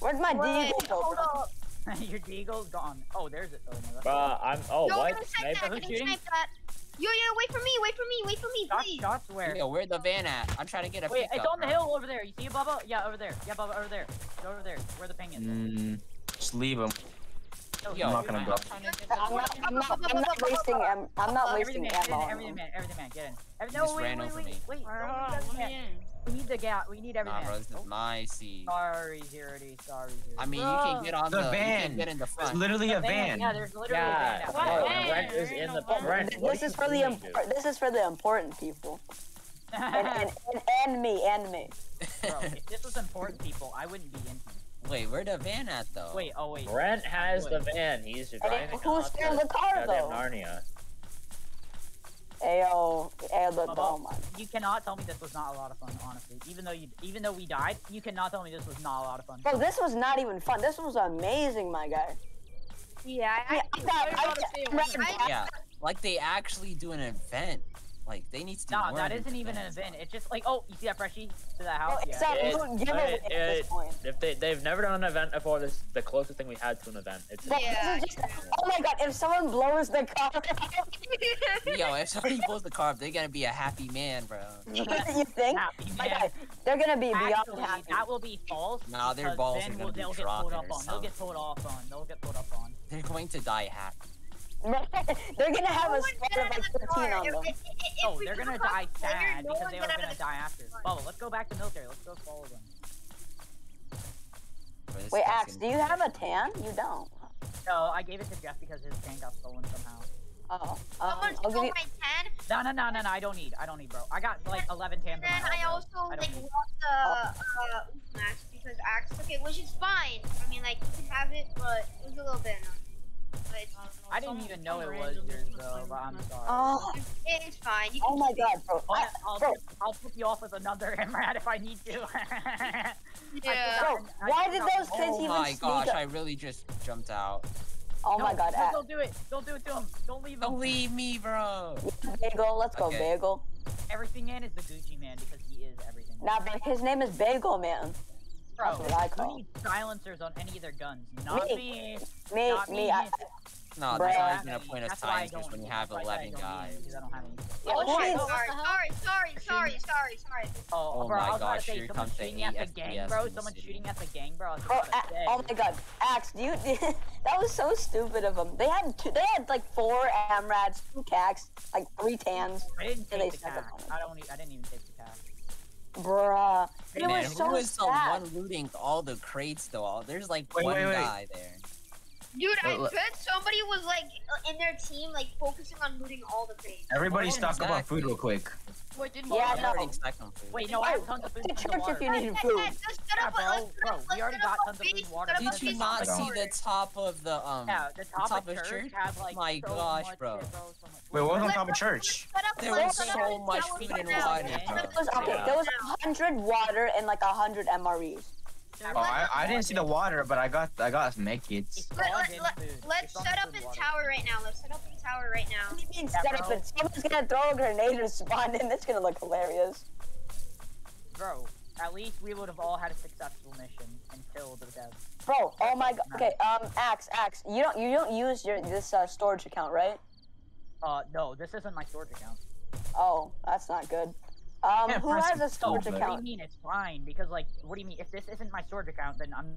Speaker 4: Where'd my
Speaker 2: Wait,
Speaker 4: deagle
Speaker 2: hold up.
Speaker 5: Your deagle's gone. Oh, there's it. Oh, no,
Speaker 8: Bruh, I'm. Oh,
Speaker 2: No,
Speaker 8: what? Sniper?
Speaker 2: that.
Speaker 5: Who's shooting?
Speaker 2: snipe that. Yo, yo, wait for me. Wait for me. Wait for me,
Speaker 5: shots,
Speaker 2: please.
Speaker 5: shots where?
Speaker 6: Yo, where the van at? I'm trying to get a
Speaker 5: Wait,
Speaker 6: pickup.
Speaker 5: it's on the
Speaker 6: bro.
Speaker 5: hill over there. You see it, Bubba? Yeah, over there. Yeah, Bubba, over there. Go over there. Where the ping is.
Speaker 1: Mm, just leave him.
Speaker 6: Yo,
Speaker 1: I'm not gonna go.
Speaker 6: trying to get
Speaker 4: I'm not, I'm not, I'm not wasting am, I'm not
Speaker 5: Everything
Speaker 4: wasting
Speaker 5: man, get in, everything man, everything man, get in. Every, no,
Speaker 6: just
Speaker 5: wait,
Speaker 6: ran
Speaker 5: wait,
Speaker 6: over
Speaker 5: wait,
Speaker 6: me.
Speaker 5: wait.
Speaker 10: Alright,
Speaker 5: don't
Speaker 10: hold
Speaker 5: do
Speaker 10: on,
Speaker 5: every
Speaker 10: let me in.
Speaker 5: We need the gap. We need everything.
Speaker 6: Nah, bro, this is my seat.
Speaker 5: Sorry, zero D. Sorry, zero.
Speaker 6: I mean, you can get on
Speaker 1: The
Speaker 6: the, you
Speaker 1: van.
Speaker 6: can get in the
Speaker 1: It's
Speaker 6: front.
Speaker 1: literally a
Speaker 5: Van,
Speaker 1: van.
Speaker 5: Yeah, there's literally
Speaker 8: Yeah.
Speaker 5: a van.
Speaker 10: What
Speaker 5: out
Speaker 10: van?
Speaker 8: Brent is in the.
Speaker 10: no van.
Speaker 8: Brent,
Speaker 4: This is for the
Speaker 8: doing,
Speaker 4: this is for the important people, and, and, and, and me, and me.
Speaker 5: Bro, if this was important people, I wouldn't be in here.
Speaker 6: Wait, where the van at though?
Speaker 5: Wait, oh wait.
Speaker 8: Brent has the van. He's driving.
Speaker 4: who's
Speaker 8: on
Speaker 4: in the car,
Speaker 8: goddamn
Speaker 4: though?
Speaker 8: Narnia.
Speaker 4: Ayo, ayo, look,
Speaker 5: Bubba,
Speaker 4: oh.
Speaker 5: You cannot tell me this was not a lot of fun, honestly. Even though you, even though we died, you cannot tell me this was not a lot of fun.
Speaker 4: Bro, this was not even fun. This was amazing, my guy.
Speaker 2: Yeah, I,
Speaker 4: I,
Speaker 2: I,
Speaker 4: got, I,
Speaker 10: gotta say it
Speaker 4: I,
Speaker 2: I-
Speaker 6: Yeah, like they actually do an event. Like they need to do
Speaker 5: Nah,
Speaker 6: more
Speaker 5: that
Speaker 6: of
Speaker 5: isn't
Speaker 6: these
Speaker 5: even an event. It's just like, oh, you see that freshie to that
Speaker 4: Bro,
Speaker 5: house?
Speaker 4: it's
Speaker 5: Yeah.
Speaker 4: a
Speaker 8: It-
Speaker 4: moot given
Speaker 8: it-
Speaker 4: at this
Speaker 8: it-
Speaker 4: point.
Speaker 8: If they they've never done an event before, this is the closest thing we had to an event. It's
Speaker 4: Bro,
Speaker 2: Yeah.
Speaker 4: just, oh my god, if someone blows the car,
Speaker 6: Yo, if somebody pulls the car they're gonna be a happy man, bro.
Speaker 4: you think?
Speaker 5: Happy
Speaker 4: My
Speaker 5: man.
Speaker 4: guy, they're gonna be beyond
Speaker 5: Actually,
Speaker 4: happy.
Speaker 5: that will be false.
Speaker 6: Nah, their
Speaker 5: because
Speaker 6: balls
Speaker 5: then
Speaker 6: are gonna
Speaker 5: we'll-
Speaker 6: be
Speaker 5: they'll get pulled
Speaker 6: dropping
Speaker 5: up on. They'll get pulled off on. They'll get pulled up on.
Speaker 6: They're going to die happy.
Speaker 4: they're gonna have a spread of like 15 on them.
Speaker 5: Oh, they're gonna die sad
Speaker 2: no
Speaker 5: because they were
Speaker 2: gonna
Speaker 5: gonna die after. Bubble, let's go back to military. Let's go follow them.
Speaker 4: Wait, Axe, do you have a tan? You don't.
Speaker 5: No, I gave it to Jeff because his tan got stolen somehow.
Speaker 4: Oh, um,
Speaker 2: Someone
Speaker 4: I'll give
Speaker 2: stole
Speaker 4: you.
Speaker 2: my ten,
Speaker 5: No, no, no, no, no. I don't need. I don't need, bro. I got like 11 tans.
Speaker 2: and then I
Speaker 5: bro.
Speaker 2: also
Speaker 5: I
Speaker 2: like
Speaker 5: need-
Speaker 2: lost the uh oof mask because Axe took it, which is fine. I mean, like you can have it, but it was a little bit annoying. But it's,
Speaker 5: I didn't even know it was yours though, but I'm sorry.
Speaker 4: Oh,
Speaker 2: it's fine. You
Speaker 4: oh my
Speaker 2: keep
Speaker 4: god, bro. I,
Speaker 5: I'll, I'll,
Speaker 4: bro,
Speaker 5: I'll flip you off with another Emrat if I need to.
Speaker 2: Yeah.
Speaker 4: bro, why did those kids
Speaker 6: Oh
Speaker 4: even
Speaker 6: my gosh,
Speaker 4: up?
Speaker 6: I really just jumped out.
Speaker 4: Oh my god,
Speaker 5: no,
Speaker 4: Axe.
Speaker 5: Don't do it. Don't do it to him. Don't leave him.
Speaker 6: Don't leave me, bro.
Speaker 4: Bagel, let's go,
Speaker 6: Okay.
Speaker 4: Bagel.
Speaker 5: Everything man is the Gucci man because he is everything.
Speaker 4: Nah, but his name is Bagel Man.
Speaker 5: Bro,
Speaker 4: That's what I
Speaker 5: who
Speaker 4: call.
Speaker 5: needs silencers on any of their guns? Not
Speaker 4: Me.
Speaker 5: me.
Speaker 4: Me,
Speaker 5: Not
Speaker 4: me,
Speaker 5: me.
Speaker 4: I,
Speaker 6: No,
Speaker 4: Bruh.
Speaker 6: there's not
Speaker 5: That's
Speaker 6: even a
Speaker 5: why-
Speaker 6: point of
Speaker 5: that's why I
Speaker 6: time because when you have
Speaker 5: that's
Speaker 6: 11
Speaker 5: don't
Speaker 6: guys.
Speaker 5: because I don't have any.
Speaker 4: Yeah,
Speaker 2: Oh, shit, sorry, sorry, sorry, sorry, sorry, sorry.
Speaker 5: Oh,
Speaker 6: Oh
Speaker 5: bro,
Speaker 6: my
Speaker 5: I was about
Speaker 6: gosh,
Speaker 5: to say,
Speaker 6: here
Speaker 5: someone's
Speaker 6: comes the
Speaker 5: shooting at the gang, bro.
Speaker 6: in the
Speaker 5: Someone's shooting at the gang, bro. I
Speaker 4: Oh,
Speaker 5: about to
Speaker 4: a-
Speaker 5: say.
Speaker 4: oh my god, Axe, do you? that was so stupid of them. They had two, they had like four Amrads, two Cacs, like three Tans.
Speaker 5: I didn't take the
Speaker 4: stuck up
Speaker 5: cash.
Speaker 4: on it.
Speaker 5: I don't. I didn't even take the cash.
Speaker 4: Bruh, it
Speaker 6: Man,
Speaker 4: was so
Speaker 6: who is the one looting all the crates though? There's like
Speaker 1: Wait,
Speaker 6: one
Speaker 1: wait, wait.
Speaker 6: guy there.
Speaker 2: Dude, I bet somebody was like in their team, like focusing on looting all the crates.
Speaker 1: Everybody
Speaker 6: Oh,
Speaker 1: stock up on food real quick.
Speaker 5: Wait, didn't
Speaker 4: Yeah,
Speaker 5: we
Speaker 4: no.
Speaker 5: already-
Speaker 6: Already stacked on food.
Speaker 5: Wait, no, I have tons of food.
Speaker 4: To
Speaker 5: tons of
Speaker 4: church if you need food.
Speaker 2: Let's set
Speaker 5: Yeah,
Speaker 2: up,
Speaker 5: bro,
Speaker 2: let's
Speaker 5: bro, we already got tons of food water.
Speaker 2: set up a
Speaker 6: Did you not see the top of the um?
Speaker 5: Yeah, the top,
Speaker 6: top
Speaker 5: of
Speaker 6: of
Speaker 5: church
Speaker 6: church?
Speaker 5: has like
Speaker 6: My
Speaker 5: so
Speaker 6: gosh, bro.
Speaker 5: shit, bro.
Speaker 1: Wait, what was on top of church?
Speaker 2: let's set up-
Speaker 6: There was so much food and water,
Speaker 2: Let's
Speaker 6: bro.
Speaker 2: set up
Speaker 4: There was, okay, there was a hundred water and like a hundred MREs.
Speaker 1: Oh, I, I didn't see the water, but I got I got med kits.
Speaker 5: It's
Speaker 2: Let,
Speaker 5: all
Speaker 2: let,
Speaker 5: in
Speaker 2: let,
Speaker 5: food.
Speaker 2: let's
Speaker 5: It's all
Speaker 2: set
Speaker 5: in
Speaker 2: up
Speaker 5: food
Speaker 2: a
Speaker 5: and water.
Speaker 2: tower right now. Let's set up a tower right now.
Speaker 4: What do you mean
Speaker 5: Yeah,
Speaker 4: set up
Speaker 5: bro.
Speaker 4: and someone's gonna throw a grenade and spawn in? That's gonna look hilarious.
Speaker 5: Bro, at least we would have all had a successful mission until the dev.
Speaker 4: Bro, oh my god. Okay, um, Axe, Axe, you don't you don't use your this uh, storage account, right?
Speaker 5: Uh, no, this isn't my storage account.
Speaker 4: Oh, that's not good. Um,
Speaker 1: Yeah,
Speaker 4: who has a storage
Speaker 1: account? but-
Speaker 5: What do you mean it's fine? Because like, what do you mean? If this isn't my storage account, then I'm.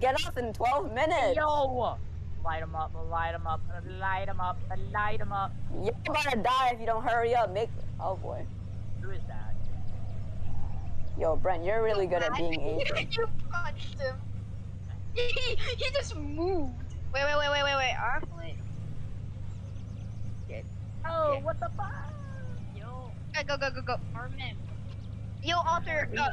Speaker 4: get off in 12 minutes.
Speaker 5: Yo! Light him up, light him up, light him up, light him up.
Speaker 4: You're about to die if you don't hurry up. Make. Oh boy.
Speaker 5: Who is that?
Speaker 4: Yo, Brent, you're really good at being Asian.
Speaker 2: you punched him. He, he just moved. Wait, wait, wait, wait, wait, wait. Arflet.
Speaker 5: Oh,
Speaker 2: Yeah.
Speaker 5: what the fuck? Yo.
Speaker 2: Okay, go, go, go, go.
Speaker 10: Arman.
Speaker 2: Yo, Arthur. Uh,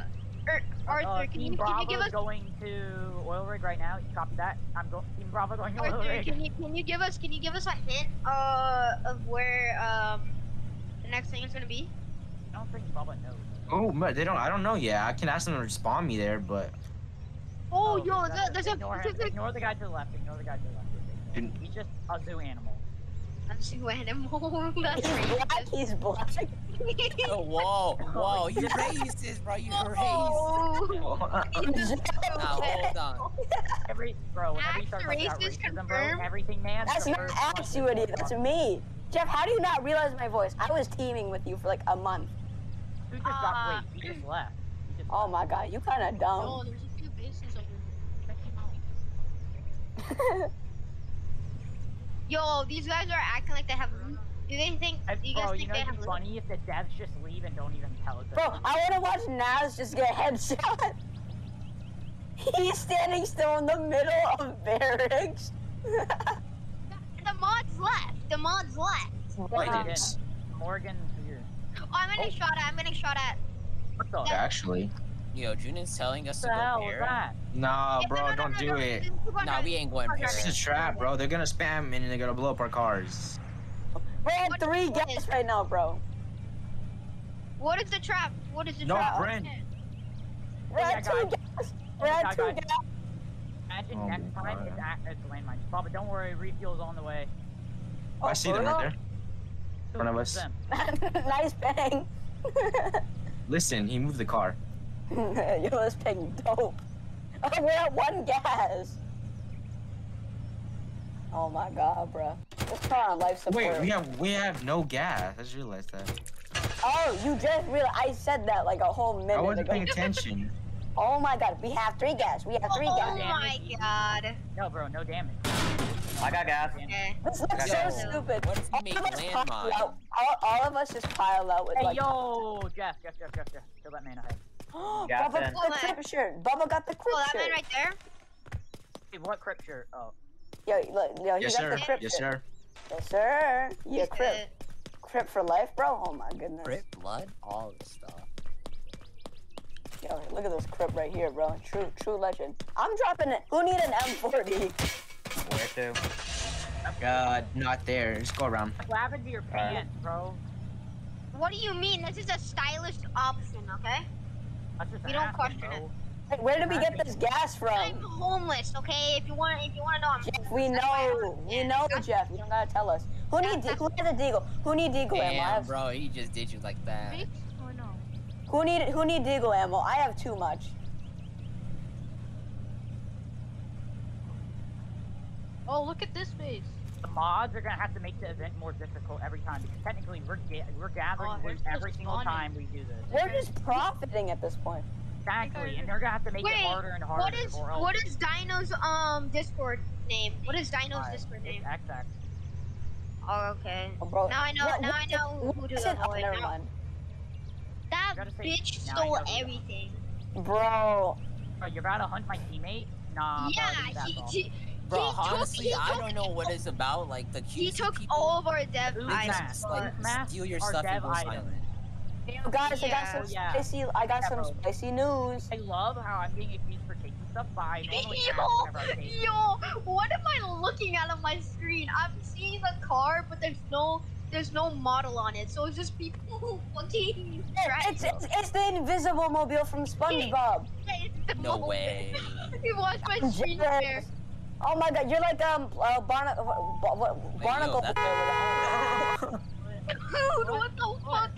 Speaker 2: er, Arthur,
Speaker 5: uh,
Speaker 2: can
Speaker 5: Team
Speaker 2: you, can you give us?
Speaker 5: going to oil rig right now. Copy that. I'm going. Team Bravo going to oil rig.
Speaker 2: can you can you give us can you give us a hint uh of where um the next thing is gonna be?
Speaker 5: I don't think Bubba knows.
Speaker 1: Oh, but they don't. I don't know yet. I can ask them to respawn me there, but
Speaker 2: Oh,
Speaker 5: Oh,
Speaker 2: yo,
Speaker 5: that's
Speaker 2: there-
Speaker 5: it.
Speaker 2: there's a
Speaker 5: ignore, him.
Speaker 2: specific
Speaker 5: ignore the guy to the left. Ignore the guy to the left. He's just a zoo animal.
Speaker 2: I'm zoo animal. That's
Speaker 4: He's black. He's black.
Speaker 6: Oh, whoa, whoa, you racist, bro. You racist.
Speaker 2: Oh.
Speaker 6: Now hold on.
Speaker 5: Every bro, whenever you start talking about
Speaker 2: racist
Speaker 5: racism, bro,
Speaker 2: confirmed.
Speaker 5: everything man.
Speaker 4: That's not
Speaker 5: first
Speaker 4: Axe, you idiot. That's me. Jeff, how do you not realize my voice? I was teaming with you for like a month.
Speaker 5: Who just
Speaker 10: Uh,
Speaker 5: got wait? He just left. He just
Speaker 4: Oh my god, you kind of
Speaker 10: Oh,
Speaker 4: dumb.
Speaker 10: there's a few bases over here. Check them out.
Speaker 2: Yo, these guys are acting like they have loot. Do they think?
Speaker 5: And,
Speaker 2: Do you guys
Speaker 5: bro, you
Speaker 2: think
Speaker 5: know
Speaker 2: they have
Speaker 5: be
Speaker 2: loot?
Speaker 5: funny if the devs just leave and don't even tell us.
Speaker 4: Bro,
Speaker 5: they
Speaker 4: I want to watch Naz just get a headshot. He's standing still in the middle of barracks.
Speaker 2: The mods left. The mods left.
Speaker 1: I
Speaker 5: Yeah.
Speaker 1: didn't.
Speaker 5: Morgan's here.
Speaker 2: Oh, I'm getting
Speaker 5: Oh.
Speaker 2: shot at. I'm getting shot at.
Speaker 5: What the?
Speaker 1: Actually,
Speaker 6: Yo, Junan's telling us
Speaker 5: What
Speaker 6: to go
Speaker 5: hell was
Speaker 6: there.
Speaker 5: that?
Speaker 1: nah,
Speaker 2: Yeah,
Speaker 1: bro,
Speaker 2: no, no,
Speaker 1: don't
Speaker 2: no,
Speaker 1: do
Speaker 2: no,
Speaker 1: it.
Speaker 2: keep on
Speaker 6: Nah, we ain't going
Speaker 2: on
Speaker 1: This is a trap, bro. They're gonna spam and they're gonna blow up our cars.
Speaker 4: We're at three
Speaker 2: is
Speaker 4: gas right now, bro.
Speaker 2: What is the trap? What is the
Speaker 1: No,
Speaker 2: trap?
Speaker 1: Brent.
Speaker 4: We're at two
Speaker 5: guys.
Speaker 4: gas. We're at two gas.
Speaker 5: Imagine
Speaker 1: Oh
Speaker 5: next time
Speaker 1: God.
Speaker 5: it's, at, it's landmines. Baba, don't worry, refuel's on the way.
Speaker 1: Oh, I see them right there.
Speaker 5: Who
Speaker 1: Front of us.
Speaker 4: nice bang.
Speaker 1: Listen, he moved the car.
Speaker 4: Yo, this ping dope. Oh, we're at one gas. Oh my god, bro. This car on life support.
Speaker 1: Wait, we have we have no gas. I just realized that.
Speaker 4: Oh, you just realized I said that like a whole minute.
Speaker 1: I
Speaker 4: minute
Speaker 1: wasn't
Speaker 4: ago.
Speaker 1: paying attention.
Speaker 4: Oh my god, we have three gas. We have three
Speaker 2: Oh
Speaker 4: gas.
Speaker 2: Oh my god.
Speaker 5: No, bro, no damage.
Speaker 9: I got gas.
Speaker 2: Okay.
Speaker 4: This looks so
Speaker 6: Yo,
Speaker 4: stupid.
Speaker 6: what if we
Speaker 4: all
Speaker 6: make
Speaker 4: of us pile
Speaker 6: landmines?
Speaker 4: out. All, all of us just pile out with
Speaker 5: Hey,
Speaker 4: like.
Speaker 5: yo, Jeff, Jeff, Jeff, Jeff, Jeff. Kill that man ahead.
Speaker 9: Gas
Speaker 4: Bubba
Speaker 9: in.
Speaker 4: got the crip shirt. Bubba got the crip
Speaker 2: Oh, that
Speaker 4: shirt.
Speaker 2: man right there.
Speaker 5: Hey, what crypt shirt? Oh.
Speaker 4: Yo, look, yo, he
Speaker 1: Yes,
Speaker 4: got
Speaker 1: sir.
Speaker 4: the crip
Speaker 1: Yes,
Speaker 4: shirt.
Speaker 1: sir.
Speaker 4: Yes, sir. Yeah,
Speaker 2: He's
Speaker 4: crip. Crip for life, bro. Oh my goodness.
Speaker 6: Crip, blood, all this stuff.
Speaker 4: Yo, look at this crip right here, bro. True, true legend. I'm dropping it. Who need an M40?
Speaker 9: Where to?
Speaker 1: God, not there. Just go around.
Speaker 5: What happened to your
Speaker 9: Alright.
Speaker 5: pants, bro?
Speaker 2: What do you mean? This is a stylish option, okay?
Speaker 5: That's just
Speaker 2: We don't question
Speaker 5: bro.
Speaker 4: Hey, where did we get this gas from?
Speaker 2: I'm homeless, okay? If you want, if you want to know, I'm
Speaker 4: Jeff,
Speaker 2: homeless.
Speaker 4: we
Speaker 2: That's why I
Speaker 4: know.
Speaker 2: don't-
Speaker 4: We
Speaker 2: yeah,
Speaker 4: know,
Speaker 2: that's-
Speaker 4: Jeff. You don't gotta tell us. Who need?
Speaker 2: That's-
Speaker 4: Who has a deagle? Who need deagle ammo?
Speaker 6: Damn, bro, he just did you like that.
Speaker 10: Bitch oh, or no?
Speaker 4: Who need? Who need deagle ammo? I have too much.
Speaker 10: Oh, look at this face.
Speaker 5: The mods are gonna have to make the event more difficult every time because technically we're ga- we're gathering
Speaker 10: Oh,
Speaker 5: loot every single
Speaker 10: spawning.
Speaker 5: time we do this.
Speaker 4: We're just profiting at this point.
Speaker 5: Exactly, and they're gonna have to make
Speaker 2: Wait,
Speaker 5: it harder and harder.
Speaker 2: What is
Speaker 5: or else
Speaker 2: what is Dino's um Discord name? What is Dino's
Speaker 5: Alright,
Speaker 2: Discord
Speaker 5: it's
Speaker 2: name?
Speaker 5: XX.
Speaker 2: Oh, okay.
Speaker 4: Oh, bro.
Speaker 2: Now I know.
Speaker 4: What-
Speaker 2: now I
Speaker 4: what-
Speaker 2: know who
Speaker 4: what
Speaker 2: to
Speaker 4: is it? Oh,
Speaker 2: avoid.
Speaker 4: never
Speaker 2: Now-
Speaker 4: mind.
Speaker 2: That
Speaker 5: gotta say,
Speaker 2: bitch stole
Speaker 5: know who to
Speaker 2: everything.
Speaker 4: Bro,
Speaker 5: Oh, you're about to hunt my teammate? Nah,
Speaker 2: yeah, he, he,
Speaker 6: Bro,
Speaker 2: he
Speaker 6: honestly,
Speaker 2: he
Speaker 6: I don't know what it's about. Like the QC
Speaker 2: He took
Speaker 6: people,
Speaker 2: all of our dev
Speaker 5: Who's
Speaker 2: items.
Speaker 6: just
Speaker 2: for
Speaker 6: like
Speaker 2: us.
Speaker 6: Steal your stuff and
Speaker 5: dev
Speaker 6: go silent.
Speaker 4: Yo, guys, I got some
Speaker 5: yeah.
Speaker 4: spicy. I got
Speaker 5: Yeah,
Speaker 4: some spicy news.
Speaker 5: I love how I'm being accused for taking stuff, by. I normally ask
Speaker 2: Yo,
Speaker 5: whenever I take.
Speaker 2: yo, what am I looking at on my screen? I'm seeing the car, but there's no, there's no model on it. So it's just people who fucking.
Speaker 4: It's, it's, it's the invisible mobile from SpongeBob.
Speaker 6: No way.
Speaker 2: You watch my
Speaker 4: I'm
Speaker 2: screen share.
Speaker 4: Jealous. Oh my god, you're like um uh, Barna- uh, what, what,
Speaker 6: Wait,
Speaker 4: Barnacle.
Speaker 2: Dude, what the fuck?